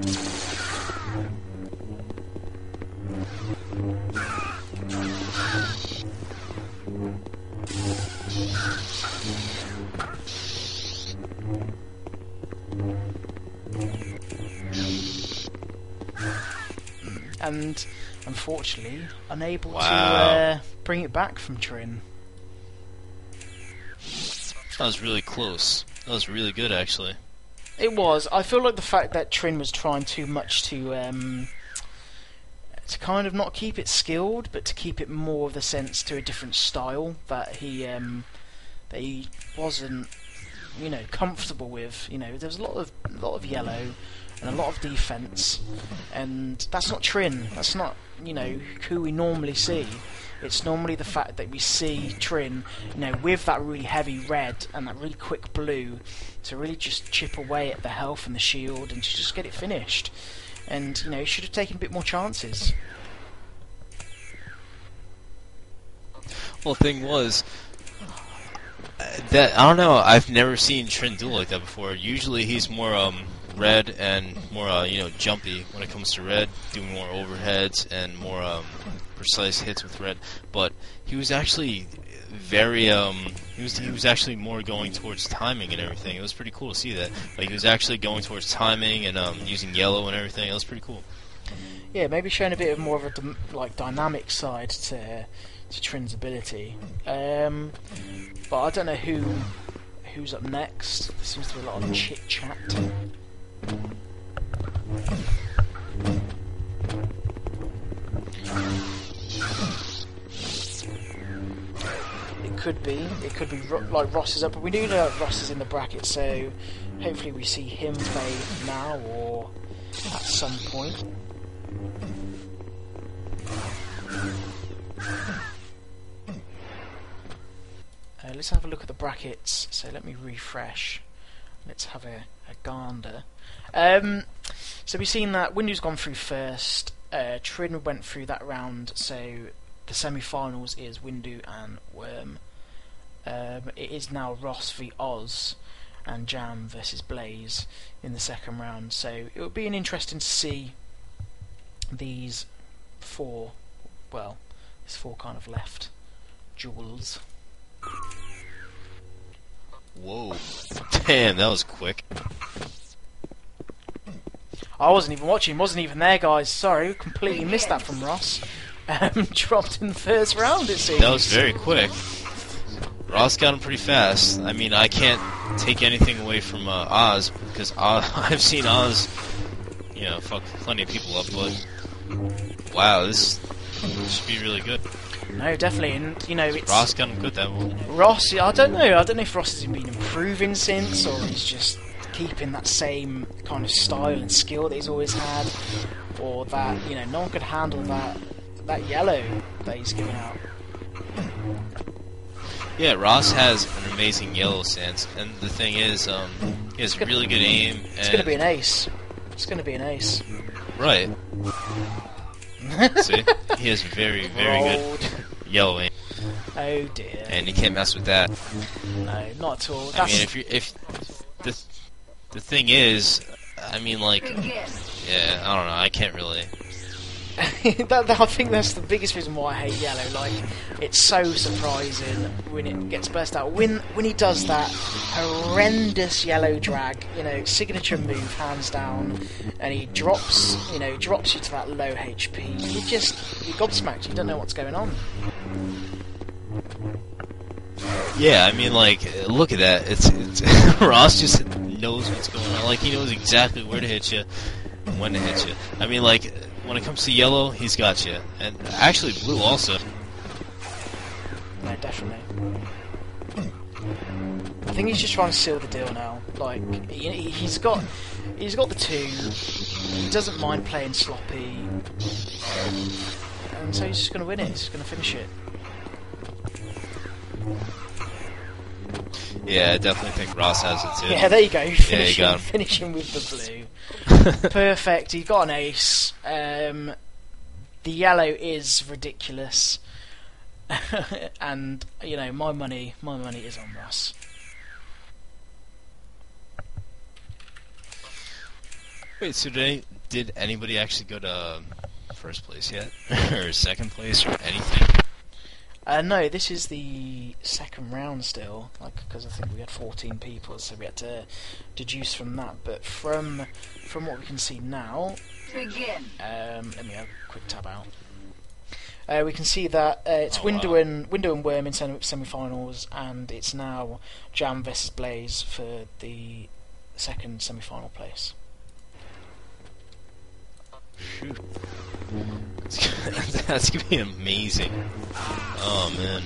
[SPEAKER 1] And unfortunately unable to uh, bring it back from Trin.
[SPEAKER 3] That was really close. That was really good, actually.
[SPEAKER 1] It was. I feel like the fact that Trin was trying too much to um, to kind of not keep it skilled, but to keep it more of the sense to a different style that he um, that he wasn't, you know, comfortable with. You know, there was a lot of a lot of yellow and a lot of defense, and that's not Trin. That's not you know who we normally see. It's normally the fact that we see Trin, you know, with that really heavy red and that really quick blue, to really just chip away at the health and the shield and to just get it finished. And you know, he should have taken a bit more chances.
[SPEAKER 3] Well, the thing was uh, that I don't know. I've never seen Trin duel like that before. Usually, he's more um red and more uh, you know jumpy when it comes to red, doing more overheads and more um precise hits with red. But he was actually very um he was he was actually more going towards timing and everything. It was pretty cool to see that. Like he was actually going towards timing and um using yellow and everything. It was pretty cool.
[SPEAKER 1] Yeah, maybe showing a bit of more of a like dynamic side to to Trin's ability. Um, but I don't know who who's up next. There seems to be a lot of chit chat. It could be. It could be like Ross is up, but we do know Ross is in the bracket, so hopefully we see him play now or at some point. Uh, let's have a look at the brackets. So let me refresh. Let's have a, a gander. Um, so we've seen that Windu's gone through first. Uh, Trin went through that round. So the semi-finals is Windu and Worm. Um, it is now Ross v Oz and Jam versus Blaze in the second round. So it would be an interesting to see these four. Well, these four kind of left duels.
[SPEAKER 3] Whoa! Damn, that was quick.
[SPEAKER 1] I wasn't even watching, wasn't even there, guys. Sorry, completely missed that from Ross. *laughs* Um, dropped in the first round, it seems.
[SPEAKER 3] That was very quick. Ross got him pretty fast. I mean, I can't take anything away from uh, Oz because *laughs* Oz, I've seen Oz, you know, fuck plenty of people up. But wow, this should be really good.
[SPEAKER 1] No, definitely, and you know, it's
[SPEAKER 3] Ross got good one.
[SPEAKER 1] Ross. I don't know. I don't know if Ross has been improving since, or he's just keeping that same kind of style and skill that he's always had, or that you know, no one could handle that that yellow that he's giving out.
[SPEAKER 3] Yeah, Ross has an amazing yellow sense, and the thing is, um, he has really good aim.
[SPEAKER 1] It's going to be an ace. It's going to be an ace.
[SPEAKER 3] right. *laughs* See, he has very, very good
[SPEAKER 1] Rolled.
[SPEAKER 3] yellow aim,
[SPEAKER 1] Oh dear.
[SPEAKER 3] and you can't mess with that.
[SPEAKER 1] No, not at all.
[SPEAKER 3] I
[SPEAKER 1] That's,
[SPEAKER 3] mean, if you if the the thing is, I mean, like, yeah, I don't know, I can't really. *laughs*
[SPEAKER 1] that, that- I think that's the biggest reason why I hate yellow. Like, it's so surprising when it gets burst out. When when he does that horrendous yellow drag, you know, signature move, hands down, and he drops, you know, drops you to that low HP. You just you gobsmacked. You don't know what's going on.
[SPEAKER 3] Yeah, I mean, like, look at that. It's, it's *laughs* Ross just knows what's going on. Like, he knows exactly where to hit you, and when to hit you. I mean, like, when it comes to yellow, he's got you, and actually blue also.
[SPEAKER 1] No, definitely. I think he's just trying to seal the deal now. Like he, he's got, he's got the two. He doesn't mind playing sloppy, and so he's just going to win it. He's just going to finish it.
[SPEAKER 3] Yeah, I definitely think Ross has it too.
[SPEAKER 1] Yeah, there you go. *laughs* Finish
[SPEAKER 3] you
[SPEAKER 1] him,
[SPEAKER 3] go.
[SPEAKER 1] finish him with the blue. *laughs* Perfect. He got an ace. Um, the yellow is ridiculous, *laughs* and you know my money, my money is on Ross.
[SPEAKER 3] Wait, so did, any, did anybody actually go to um, first place yet? *laughs* or second place or anything?
[SPEAKER 1] Uh, no, this is the second round still, like because I think we had 14 people, so we had to deduce from that. But from from what we can see now,
[SPEAKER 5] Begin.
[SPEAKER 1] um, let me have a quick tab out. Uh, we can see that uh, it's
[SPEAKER 3] Oh,
[SPEAKER 1] Windu
[SPEAKER 3] wow.
[SPEAKER 1] and Windu and Worm in semi- semi-finals, and it's now Jam versus Blaze for the second semi-final place.
[SPEAKER 3] Shoot. *laughs* That's gonna be amazing. Oh man.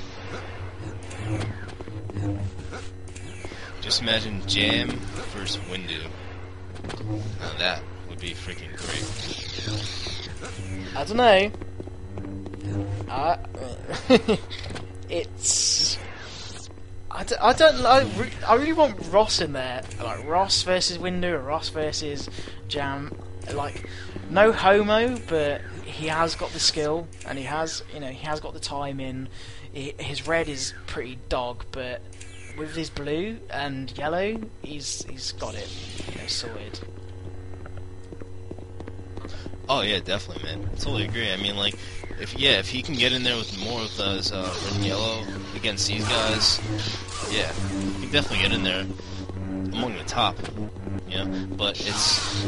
[SPEAKER 3] Just imagine Jam versus Windu. Now that would be freaking great.
[SPEAKER 1] I don't know. Uh, *laughs* it's. I don't, I don't I, re- I really want Ross in there. Like Ross versus Windu, or Ross versus Jam. Like, no homo, but he has got the skill, and he has, you know, he has got the time in. His red is pretty dog, but with his blue and yellow, he's he's got it, you know, sorted.
[SPEAKER 3] Oh yeah, definitely, man. I totally agree. I mean, like, if yeah, if he can get in there with more of those uh, red and yellow against these guys, yeah, he can definitely get in there among the top. You know, but it's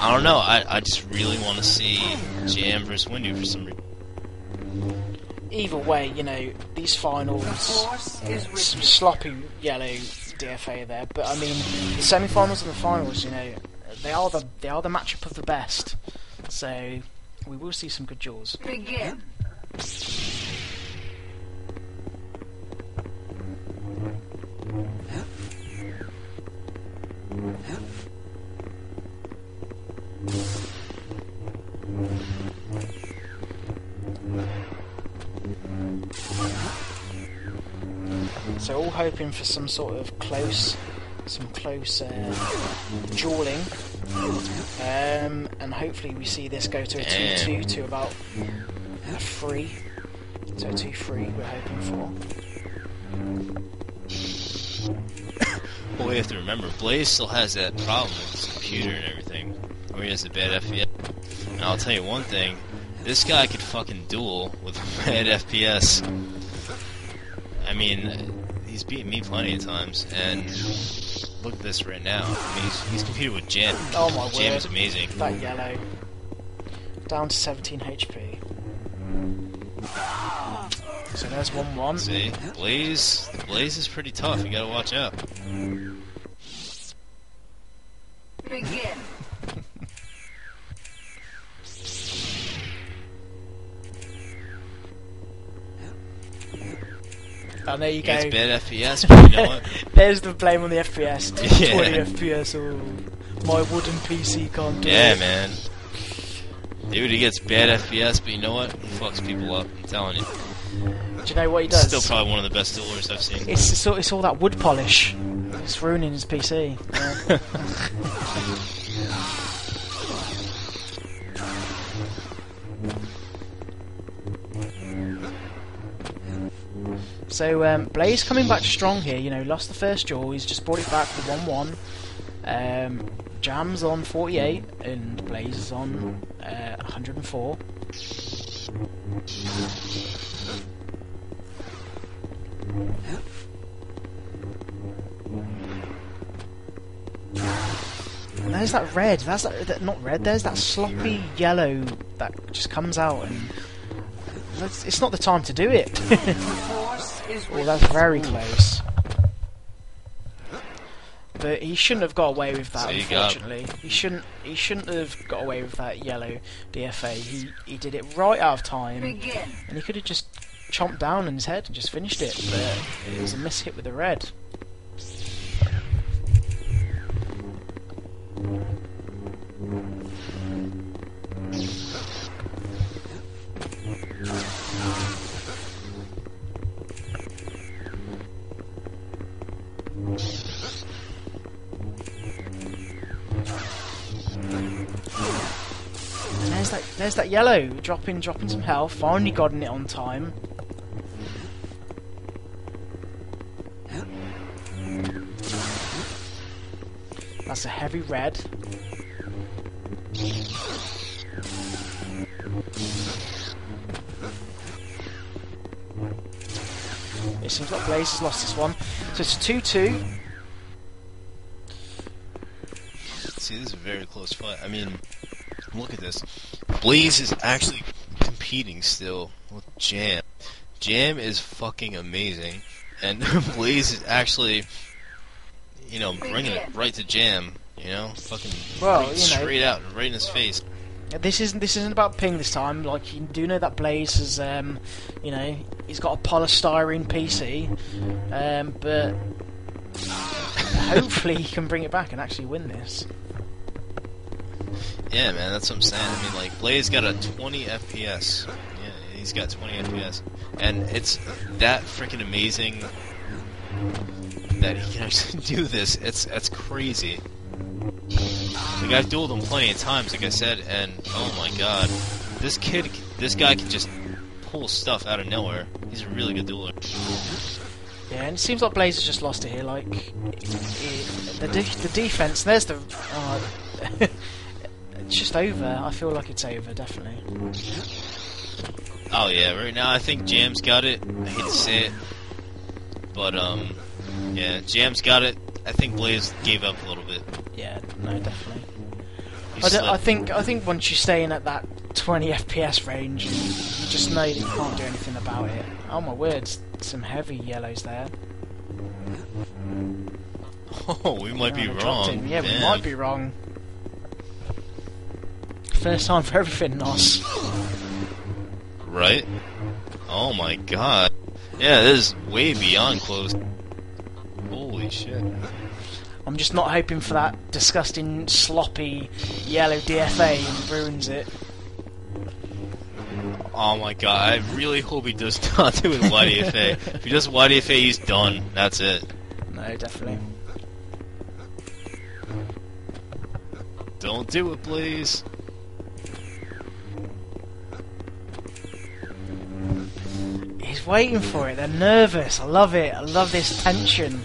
[SPEAKER 3] I don't know. I I just really want to see Jam versus Windu for some reason.
[SPEAKER 1] Either way, you know, these finals.
[SPEAKER 5] The force
[SPEAKER 1] some sloppy yellow DFA there, but I mean the semi-finals and the finals, you know, they are the they are the matchup of the best. So we will see some good duels.
[SPEAKER 5] Begin.
[SPEAKER 1] Hoping for some sort of close, some close uh, dueling, um, and hopefully we see this go to a two-two to about a three. So two-three we're hoping for.
[SPEAKER 3] Well, we have to remember, Blaze still has that problem with his computer and everything, where he has a bad FPS. And I'll tell you one thing, this guy could fucking duel with *laughs* bad FPS. I mean, he's beaten me plenty of times, and look at this right now. I mean, he's, he's competed with Jim.
[SPEAKER 1] Oh my
[SPEAKER 3] Jam
[SPEAKER 1] word.
[SPEAKER 3] is amazing.
[SPEAKER 1] That yellow down to 17 HP. So there's one one.
[SPEAKER 3] See, Blaze, Blaze is pretty tough. You gotta watch out.
[SPEAKER 5] Begin.
[SPEAKER 1] And there you go.
[SPEAKER 3] gets bad FPS, but you know what? *laughs*
[SPEAKER 1] There's the blame on the FPS. *laughs*
[SPEAKER 3] Yeah.
[SPEAKER 1] 20 FPS. Oh, my wooden PC can't do
[SPEAKER 3] Yeah,
[SPEAKER 1] it.
[SPEAKER 3] man. Dude, he gets bad FPS, but you know what? He fucks people up. I'm telling you.
[SPEAKER 1] Do you know what he
[SPEAKER 3] He's
[SPEAKER 1] does?
[SPEAKER 3] still probably one of the best duelers I've seen.
[SPEAKER 1] it's, it's, all, it's all that wood polish. It's ruining his PC. Yeah. *laughs* So um, Blaze coming back strong here. You know, lost the first duel. He's just brought it back for one-one. Um, Jam's on 48 and Blaze is on uh, 104. And there's that red. That's that, that- not red. There's that sloppy yellow that just comes out, and it's not the time to do it.
[SPEAKER 5] The force is
[SPEAKER 1] oh, that's very close. But he shouldn't have got away with that. Unfortunately, he shouldn't. He shouldn't have got away with that yellow DFA. He he did it right out of time, and he could have just chomped down on his head and just finished it, but it was a miss hit with the red. That yellow dropping dropping some health, finally gotten it on time. That's a heavy red. It seems like Blaze has lost this one. So it's a 2 2.
[SPEAKER 3] See, this is a very close fight. I mean, look at this. Blaze is actually competing still with Jam. Jam is fucking amazing, and *laughs* Blaze is actually, you know, bringing it right to Jam. You know, fucking
[SPEAKER 1] Well, you know-
[SPEAKER 3] straight out, right in his face.
[SPEAKER 1] This isn't this isn't about ping this time. Like you do know that Blaze has, um, you know, he's got a polystyrene PC, um, but *laughs* hopefully he can bring it back and actually win this.
[SPEAKER 3] Yeah, man, that's what I'm saying. I mean, like Blaze got a 20 FPS. Yeah, he's got 20 FPS, and it's that freaking amazing that he can actually *laughs* do this. It's that's crazy. Like I've dueled him plenty of times, like I said, and oh my god, this kid, this guy can just pull stuff out of nowhere. He's a really good dueler.
[SPEAKER 1] Yeah, and it seems like Blaze has just lost it here. Like it, the de- the defense. There's the. Uh, *laughs* it's just over. I feel like it's over, definitely.
[SPEAKER 3] Oh yeah, right now I think Jam's got it. I hate to say it, but um, yeah, Jam's got it. I think Blaze gave up a little bit.
[SPEAKER 1] Yeah, no, definitely. I, I think I think once you're staying at that 20 FPS range, you, just know that you can't do anything about it. Oh my words, some heavy yellows there. *laughs*
[SPEAKER 3] Oh, we might be wrong.
[SPEAKER 1] Yeah, we might be wrong. First time for everything, Nos.
[SPEAKER 3] Right? Oh my god. Yeah, this is way beyond close. Holy shit.
[SPEAKER 1] I'm just not hoping for that disgusting, sloppy yellow DFA and ruins it.
[SPEAKER 3] Oh my god, I really hope he does *laughs* not do it YDFA. if he does YDFA, he's done. That's it.
[SPEAKER 1] No, definitely.
[SPEAKER 3] Don't do it, please.
[SPEAKER 1] He's waiting for it. They're nervous. I love it. I love this tension.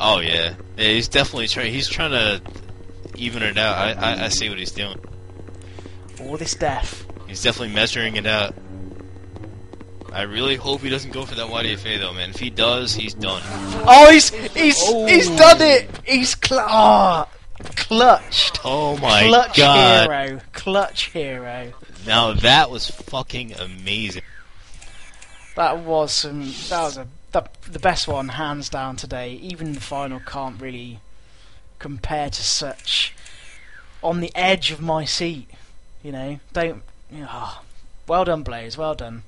[SPEAKER 3] Oh yeah. Yeah, he's definitely trying. He's trying to even it out. I, I, I see what he's doing.
[SPEAKER 1] All this death.
[SPEAKER 3] He's definitely measuring it out. I really hope he doesn't go for that YDFA though, man. If he does, he's done.
[SPEAKER 1] Oh, he's he's oh. he's
[SPEAKER 3] Oh.
[SPEAKER 1] done it. He's cl- oh, clutched.
[SPEAKER 3] Oh my
[SPEAKER 1] Clutch
[SPEAKER 3] god.
[SPEAKER 1] hero. Clutch hero.
[SPEAKER 3] Now that was fucking amazing.
[SPEAKER 1] That was some. That was a the, the best one, hands down today. Even the final can't really compare to such. On the edge of my seat, you know. Don't. Ah. well done, Blaze. Well done.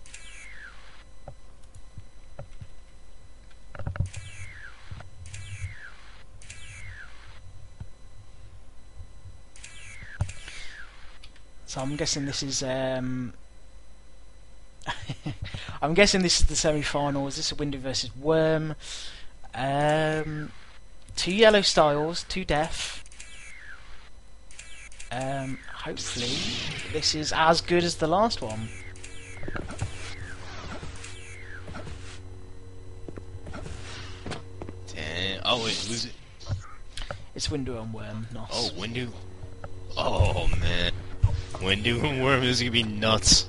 [SPEAKER 1] So I'm guessing this is. Um, I'm guessing this is the semi-final. Is this a Windu versus Worm? Um, two yellow styles, two death. Um, hopefully, this is as good as the last one.
[SPEAKER 3] Damn. Oh wait, who's it?
[SPEAKER 1] It's Windu and Worm, not.
[SPEAKER 3] Oh, Windu. Oh man, Windu and Worm is gonna be nuts.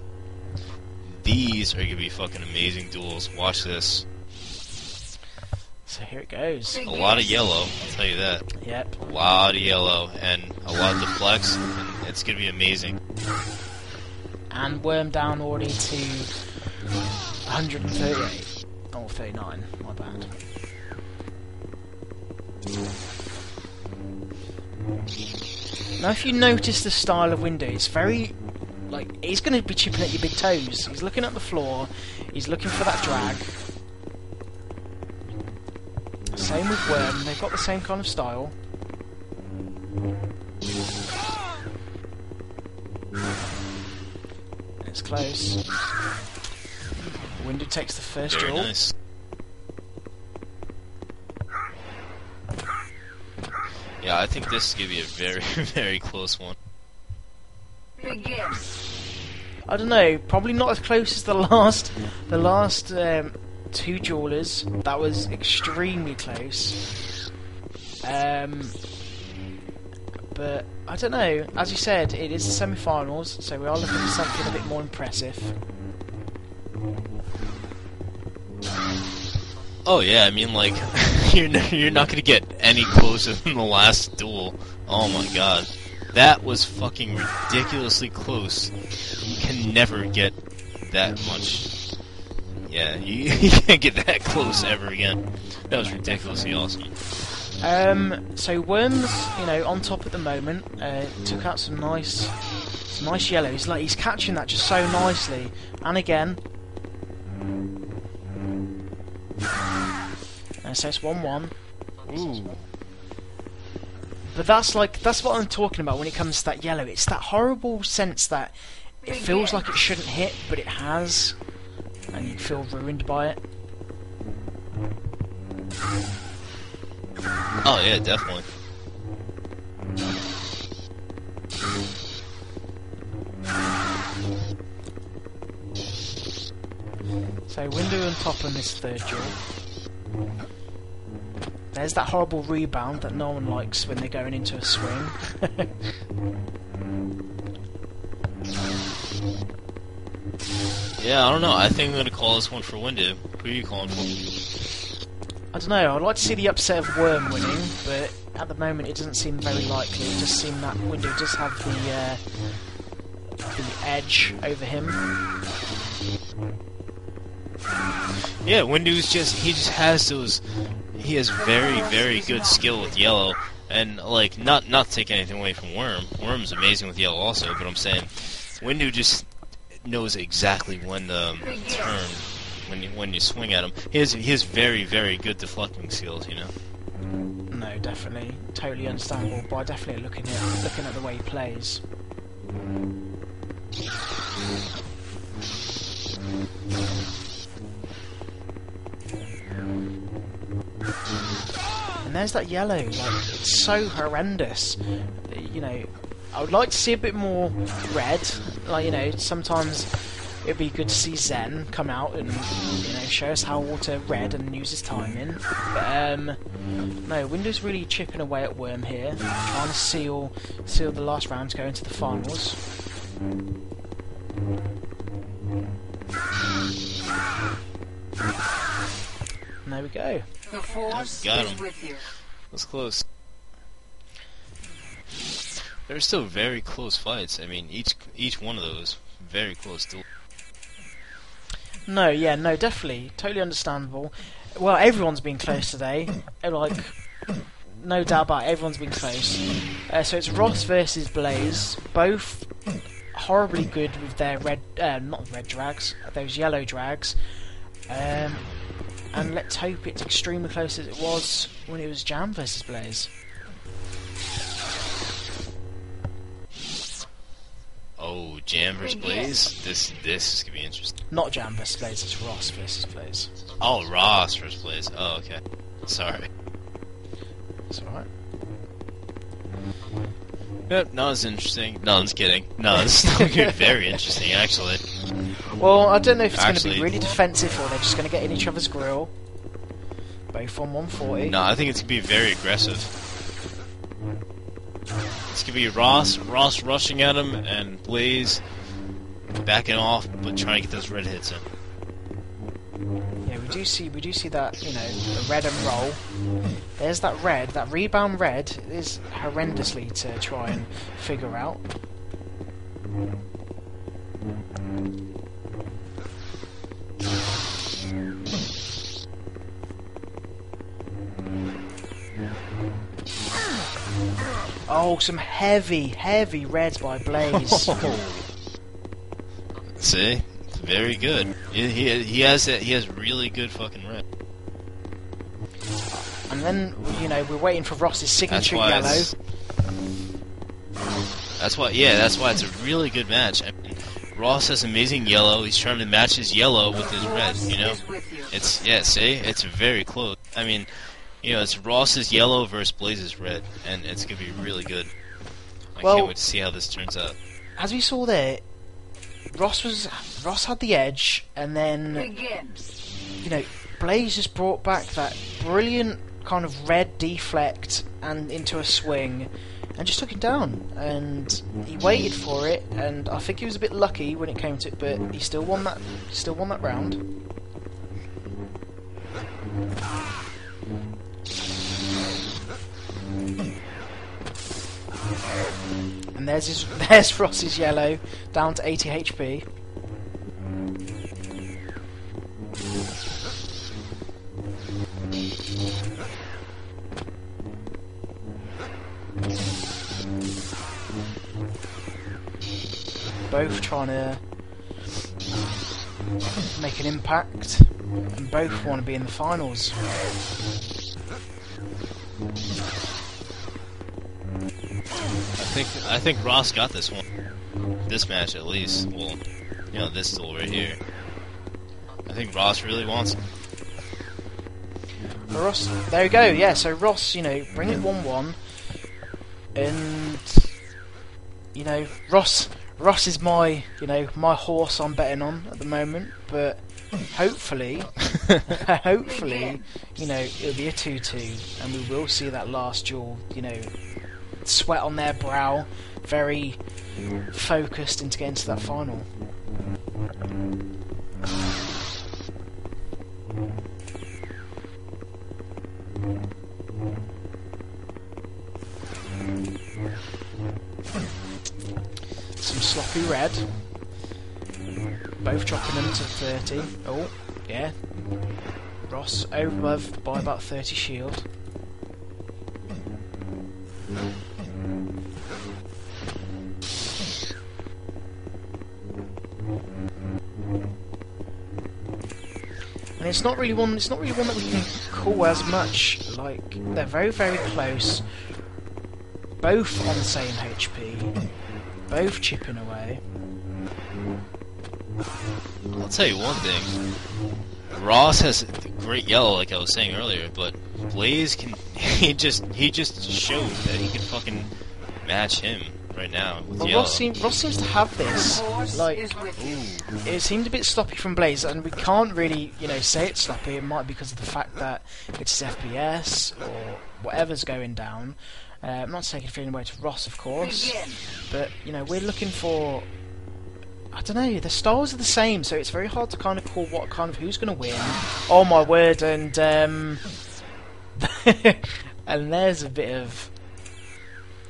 [SPEAKER 3] These are gonna be fucking amazing duels. Watch this.
[SPEAKER 1] So here it goes.
[SPEAKER 3] A lot of yellow, I'll tell you that.
[SPEAKER 1] Yep.
[SPEAKER 3] A lot of yellow and a lot of deflects. And it's gonna be amazing.
[SPEAKER 1] And Worm down already to 138 or 39. My bad. Now, if you notice the style of Windu, it's very like he's going to be chipping at your big toes. He's looking at the floor. He's looking for that drag. Same with Worm. They've got the same kind of style. It's close. Windu takes the first
[SPEAKER 3] Very
[SPEAKER 1] duel.
[SPEAKER 3] nice. Yeah, I think this is gonna be a very, *laughs* very close one.
[SPEAKER 5] Begin.
[SPEAKER 1] I don't know. Probably not as close as the last, the last um, two duelers. That was extremely close. Um, but I don't know. As you said, it is the semi-finals, so we are looking for something a bit more impressive.
[SPEAKER 3] Oh yeah, I mean like *laughs* you're you're not gonna get any closer than the last duel. Oh my god, that was fucking ridiculously close. You can never get that much. Yeah, you, *laughs* you can't get that close ever again. That was ridiculously awesome.
[SPEAKER 1] Um, so Worms, you know, on top at the moment, uh, took out some nice, some nice yellows. Like he's catching that just so nicely. And again, uh, so it's one-one.
[SPEAKER 3] Ooh.
[SPEAKER 1] But that's like that's what I'm talking about when it comes to that yellow. It's that horrible sense that it feels like it shouldn't hit, but it has, and you feel ruined by it.
[SPEAKER 3] Oh yeah, definitely.
[SPEAKER 1] So Windu on top on this third duel. There's that horrible rebound that no one likes when they're going into a swing.
[SPEAKER 3] Yeah, I don't know. I think I'm gonna call this one for Windu. Who are you calling for?
[SPEAKER 1] I don't know. I'd like to see the upset of Worm winning, but at the moment it doesn't seem very likely. It just seems that Windu does have the uh, the edge over him.
[SPEAKER 3] Yeah, Windu's just he just has those he has very, very good skill with yellow and like not not take anything away from Worm. Worm's amazing with yellow also, but I'm saying Windu just knows exactly when to um, turn when you when you swing at him. He has he has very, very good deflecting skills, you know.
[SPEAKER 1] No, definitely, totally understandable. But I definitely looking at looking at the way he plays. And there's that yellow, like it's so horrendous. You know, I would like to see a bit more red. Like you know, sometimes it'd be good to see Zen come out and you know show us how water red and use his timing. But um, no, Windu's really chipping away at Worm here, trying to seal seal the last round to go into the finals. There we go.
[SPEAKER 5] The force
[SPEAKER 3] Got
[SPEAKER 5] is
[SPEAKER 3] him.
[SPEAKER 5] with you.
[SPEAKER 3] That's close. They're still very close fights. I mean, each each one of those very close duel.
[SPEAKER 1] No, yeah, no, definitely, totally understandable. Well, everyone's been close today. *coughs* Like, no doubt about it, everyone's been close. Uh, so it's Ross versus Blaze, both horribly good with their red, uh, not red drags, those yellow drags. Um, and let's hope it's extremely close as it was when it was Jam versus Blaze.
[SPEAKER 3] Oh, Jam versus Blaze. This this is gonna be interesting.
[SPEAKER 1] Not Jam versus Blaze, it's Ross versus Blaze.
[SPEAKER 3] Oh, Ross versus Blaze. Oh, okay. Sorry.
[SPEAKER 1] It's alright.
[SPEAKER 3] Yep, not as interesting. No, I'm just kidding. No, it's still gonna be very interesting, actually.
[SPEAKER 1] Well, I don't know if it's going to be really defensive or they're just going to get in each other's grill. Both on 140.
[SPEAKER 3] No, I think it's gonna be very aggressive. It's gonna be Ross, Ross rushing at him, and Blaze backing off, but trying to get those red hits in.
[SPEAKER 1] Yeah, we do see we do see that you know the red and roll. There's that red, that rebound red is horrendously to try and figure out. Oh, some heavy, heavy reds by Blaze. *laughs*
[SPEAKER 3] See, very good. He, he he has that. He has really good fucking red.
[SPEAKER 1] And then, you know, we're waiting for Ross's
[SPEAKER 3] That's
[SPEAKER 1] signature
[SPEAKER 3] why.
[SPEAKER 1] yellow.
[SPEAKER 3] That's why. Yeah, that's why it's a really good match. I mean, Ross has amazing yellow. He's trying to match his yellow with his red. You know,
[SPEAKER 5] Is with you.
[SPEAKER 3] it's yeah. See, it's very close. I mean, you know, it's Ross's yellow versus Blaze's red, and it's gonna be really good. I
[SPEAKER 1] Well-
[SPEAKER 3] can't wait to see how this turns out.
[SPEAKER 1] As we saw there, Ross was Ross had the edge, and then you know Blaze just brought back that brilliant kind of red deflect and into a swing, and just took him down. And he waited for it, and I think he was a bit lucky when it came to it, but he still won that. Still won that round. And there's his, *laughs* there's Ross's yellow down to 80 HP. Both trying to make an impact, and both want to be in the finals.
[SPEAKER 3] I think I think Ross got this one. This match at least. Well, you know, this duel right here. I think Ross really wants it.
[SPEAKER 1] Ross, there we go. Yeah, so Ross, you know, bring it one-one, and you know, Ross, Ross is my, you know, my horse I'm betting on at the moment. But hopefully, *laughs* hopefully, you know, it'll be a two-two, and we will see that last duel. You know, sweat on their brow, very focused into getting to that final. Some sloppy red. Both dropping them to 30. Oh, yeah. Ross over by about 30 shield. It's not really one. It's not really one that we can call as much. Like they're very, very close. Both on the same HP. Both chipping away.
[SPEAKER 3] I'll tell you one thing. Ross has great yellow, like I was saying earlier, but Blaze can. *laughs* He just he just showed that he can fucking match him right now with
[SPEAKER 1] Well. Ross, seem, Ross seems to have this. Like it seemed a bit sloppy from Blaze, and we can't really, you know, say it's sloppy. It might be because of the fact that it's FPS or whatever's going down. Uh, I'm not taking feeling away to Ross, of course, but you know, we're looking for. I don't know. The styles are the same, so it's very hard to kind of call what kind of who's going to win. Oh my word! And um, *laughs* and there's a bit of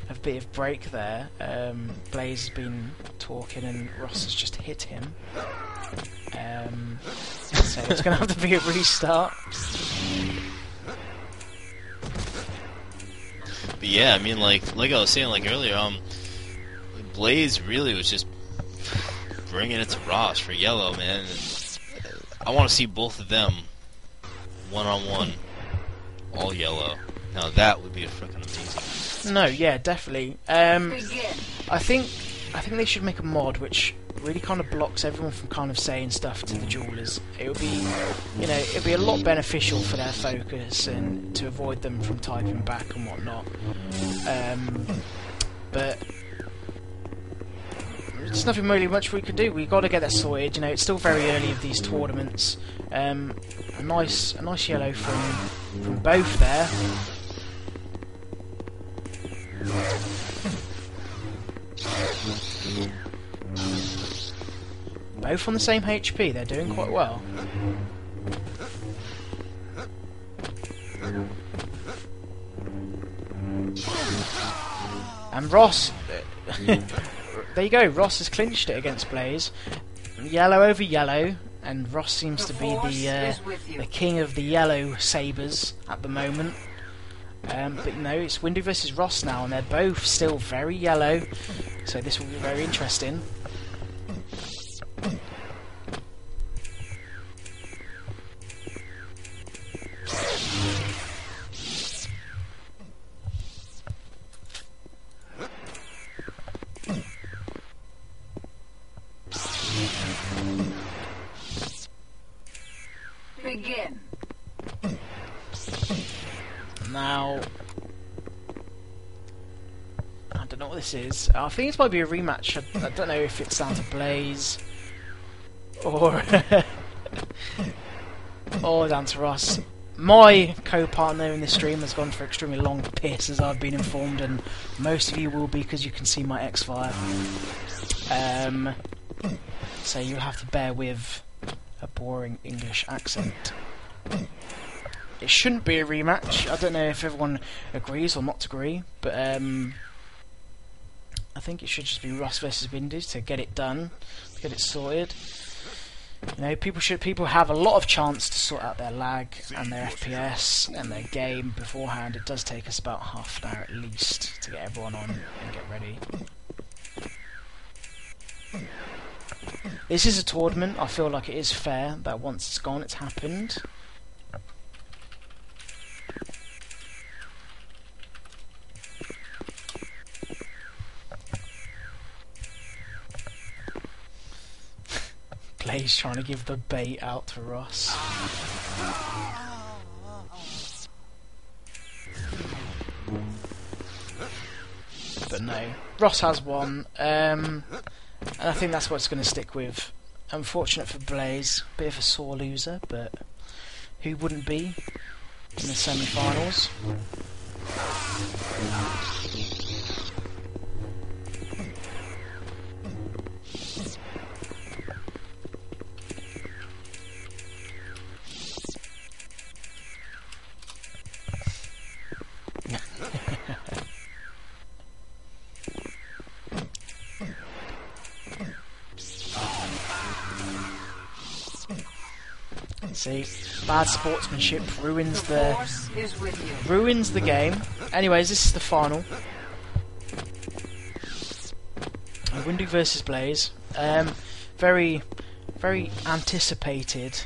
[SPEAKER 1] a bit of break there. Um, Blaze has been talking, and Ross has just hit him. Um, so it's going to have to be a restart.
[SPEAKER 3] But yeah, I mean, like like I was saying like earlier, um, Blaze really was just bringing it to Ross for yellow, man. I want to see both of them one on one, all yellow. Now that would be a freaking amazing.
[SPEAKER 1] No, yeah, definitely. Um, I think I think they should make a mod which really kind of blocks everyone from kind of saying stuff to the duelers. It would be, you know, it'd be a lot beneficial for their focus and to avoid them from typing back and whatnot. Um, but there's nothing really much we could do. We've got to get that sorted. You know, it's still very early of these tournaments. Um, a nice, a nice yellow from from both there. Both on the same HP, they're doing quite well. And Ross, *laughs* there you go. Ross has clinched it against Blaze. Yellow over yellow, and Ross seems to be the uh,
[SPEAKER 5] Force is with you.
[SPEAKER 1] the king of the yellow sabers at the moment. Um, but no, it's Windu versus Ross now, and they're both still very yellow. So this will be very interesting. I this think it's might be a rematch. I, I don't know if it's down to Blaze or *laughs* or down to Ross. My co-partner in this stream has gone for extremely long piss, as I've been informed, and most of you will be because you can see my X-Fire. Um, so you'll have to bear with a boring English accent. It shouldn't be a rematch. I don't know if everyone agrees or not to agree, but um, I think it should just be Ross versus Windu's to get it done, to get it sorted. You know, people should people have a lot of chance to sort out their lag and their FPS and their game beforehand. It does take us about half an hour at least to get everyone on and get ready. This is a tournament. I feel like it is fair that once it's gone, it's happened. Blaze trying to give the bait out to Ross. But no, Ross has won, um, and I think that's what it's going to stick with. Unfortunate for Blaze, bit of a sore loser, but who wouldn't be in the semi-finals? See, bad sportsmanship ruins
[SPEAKER 5] The
[SPEAKER 1] the
[SPEAKER 5] force is with you.
[SPEAKER 1] ruins the game. Anyways, this is the final. Windu versus Blaze. Um, very, very anticipated.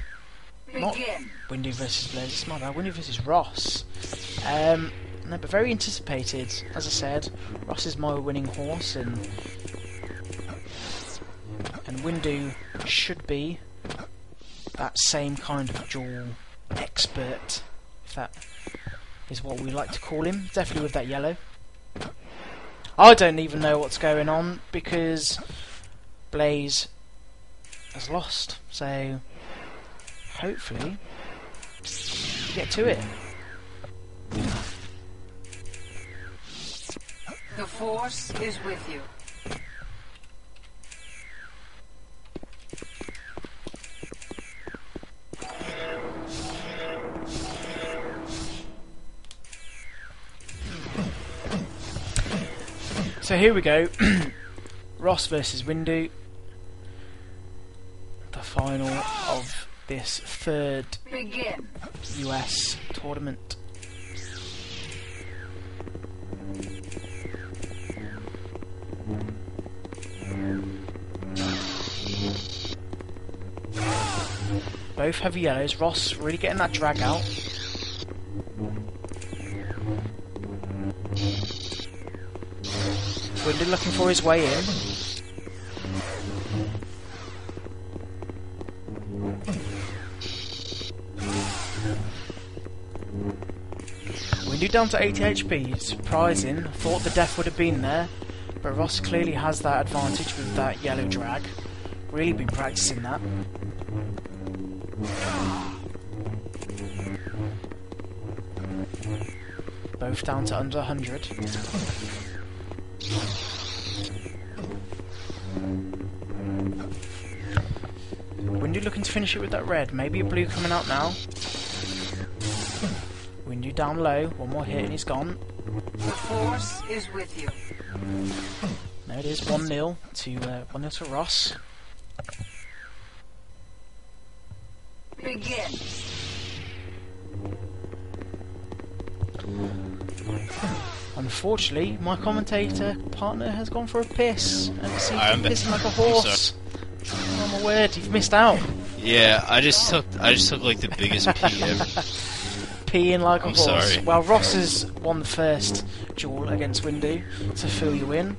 [SPEAKER 1] Not Windu versus Blaze. It's my bad. Windu versus Ross. Um, no, but very anticipated. As I said, Ross is my winning horse, and and Windu should be that same kind of duel expert, if that is what we like to call him. Definitely with that yellow. I don't even know what's going on because Blaze has lost. So hopefully get to it.
[SPEAKER 5] The force is with you.
[SPEAKER 1] So here we go. *clears throat* Ross versus Windu. The final of this third US tournament. Both heavy yellows. Ross really getting that drag out. Windu looking for his way in. Windu down to 80 HP. Surprising. Thought the death would have been there. But Ross clearly has that advantage with that yellow drag. Really been practicing that. Both down to under 100. Looking to finish it with that red. Maybe a blue coming out now. Windu down low. One more hit and he's gone.
[SPEAKER 5] The force is with you.
[SPEAKER 1] There it is. 1 0 to uh, 1 0 to Ross.
[SPEAKER 5] Begin.
[SPEAKER 1] Unfortunately, my commentator partner has gone for a piss and it seems to
[SPEAKER 3] I'm
[SPEAKER 1] be
[SPEAKER 3] be-
[SPEAKER 1] pissing like a
[SPEAKER 3] I'm
[SPEAKER 1] horse. Oh my word, you've missed out.
[SPEAKER 3] Yeah, I just took I just took like the biggest pee ever. *laughs*
[SPEAKER 1] Peeing like a
[SPEAKER 3] I'm
[SPEAKER 1] horse.
[SPEAKER 3] sorry.
[SPEAKER 1] Well, Ross has won the first duel against Windu to fill you in.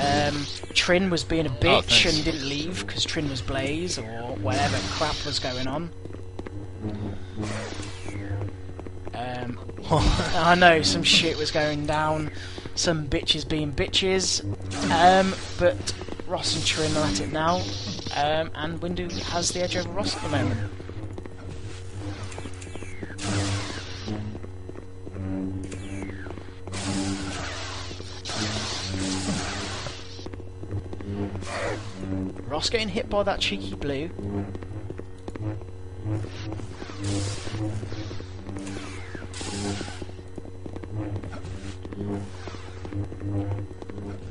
[SPEAKER 1] Um, Trin was being a bitch
[SPEAKER 3] Oh, thanks.
[SPEAKER 1] and didn't leave because Trin was Blaze or whatever crap was going on. Um, I know some shit was going down, some bitches being bitches, um, but Ross and Trin are at it now, um, and Windu has the edge over Ross at the moment. Ross getting hit by that cheeky blue.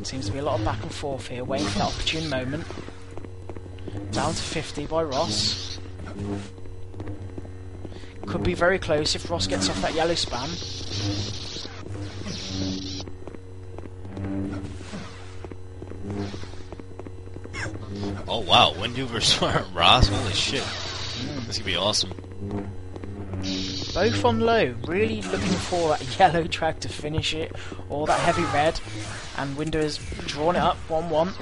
[SPEAKER 1] Seems to be a lot of back and forth here, waiting for that opportune moment. Down to 50 by Ross. Could be very close if Ross gets off that yellow spam.
[SPEAKER 3] Oh wow, Windu versus *laughs* Ross. Holy shit, this could be awesome.
[SPEAKER 1] Both on low, really looking for that *laughs* yellow track to finish it, or that heavy red, and Windu has drawn it up 1-1.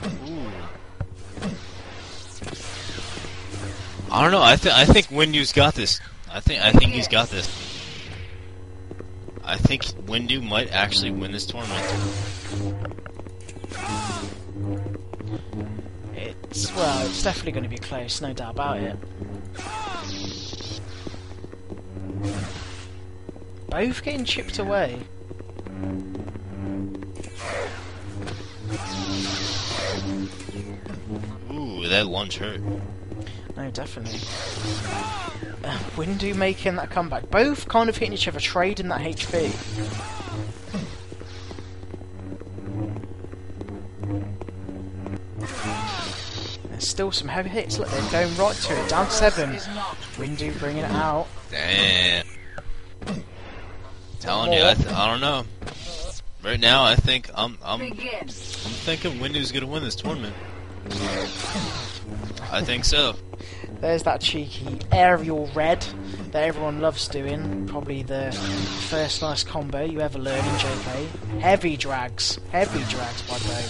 [SPEAKER 3] I don't know. I think I think Windu's got this. I think I think he's got this. I think Windu might actually win this tournament.
[SPEAKER 1] It's, well, it's definitely going to be close, no doubt about it. Both getting chipped away.
[SPEAKER 3] Ooh, that lunge hurt.
[SPEAKER 1] No, definitely. Uh, Windu making that comeback. Both kind of hitting each other, trading that HP. There's still some heavy hits. Look, they're going right to it. Down seven.
[SPEAKER 5] Is
[SPEAKER 1] Windu bringing it out.
[SPEAKER 3] Damn. Telling you, I, th- I don't know. Right now, I think I'm I'm I'm thinking Windu's gonna win this tournament. I think so.
[SPEAKER 1] There's that cheeky aerial red that everyone loves doing. Probably the first nice combo you ever learn in JK. Heavy drags. Heavy drags by the way.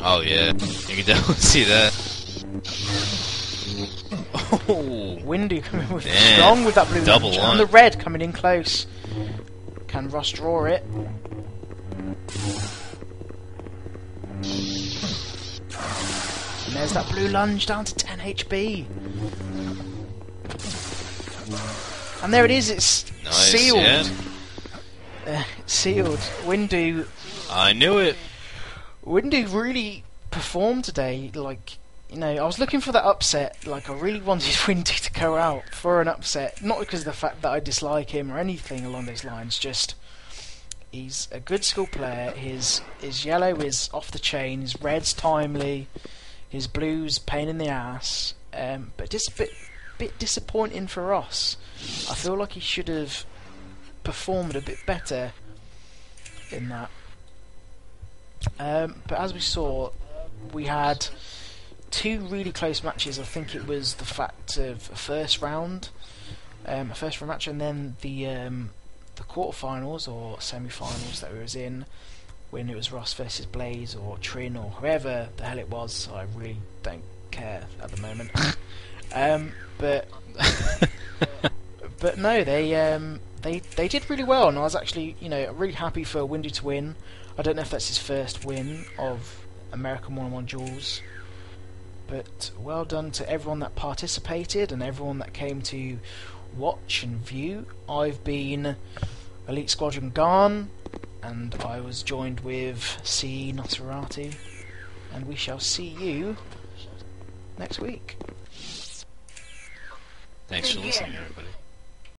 [SPEAKER 3] Oh yeah, you can definitely see that. Oh, *laughs*
[SPEAKER 1] Windu coming with strong with that blue
[SPEAKER 3] Double.
[SPEAKER 1] And the red coming in close. Can Ross draw it? There's that blue lunge down to 10 HP. And there it is, it's
[SPEAKER 3] nice.
[SPEAKER 1] sealed.
[SPEAKER 3] Yeah,
[SPEAKER 1] Uh, sealed. Windu
[SPEAKER 3] I knew it.
[SPEAKER 1] Windu really performed today. Like, you know, I was looking for that upset. Like, I really wanted *laughs* Windu to go out for an upset. Not because of the fact that I dislike him or anything along those lines. Just, he's a good school player. His his yellow is off the chain. His red's timely. His blue's pain in the ass. Um, but just a bit, bit disappointing for us. I feel like he should have performed a bit better in that. Um, but as we saw, we had two really close matches. I think it was the fact of a first round, um, a first round match, and then the um, the quarterfinals or semi-finals that we was in when it was Ross versus Blaze or Trin or whoever the hell it was. I really don't care at the moment. *laughs* um, but *laughs* but no, they um, they they did really well, and I was actually you know really happy for Windu to win. I don't know if that's his first win of American One on One Duels, but well done to everyone that participated and everyone that came to watch and view. I've been Elite Squadron Garn, and I was joined with C Nosferatu, and we shall see you next week.
[SPEAKER 3] Thanks for listening, everybody.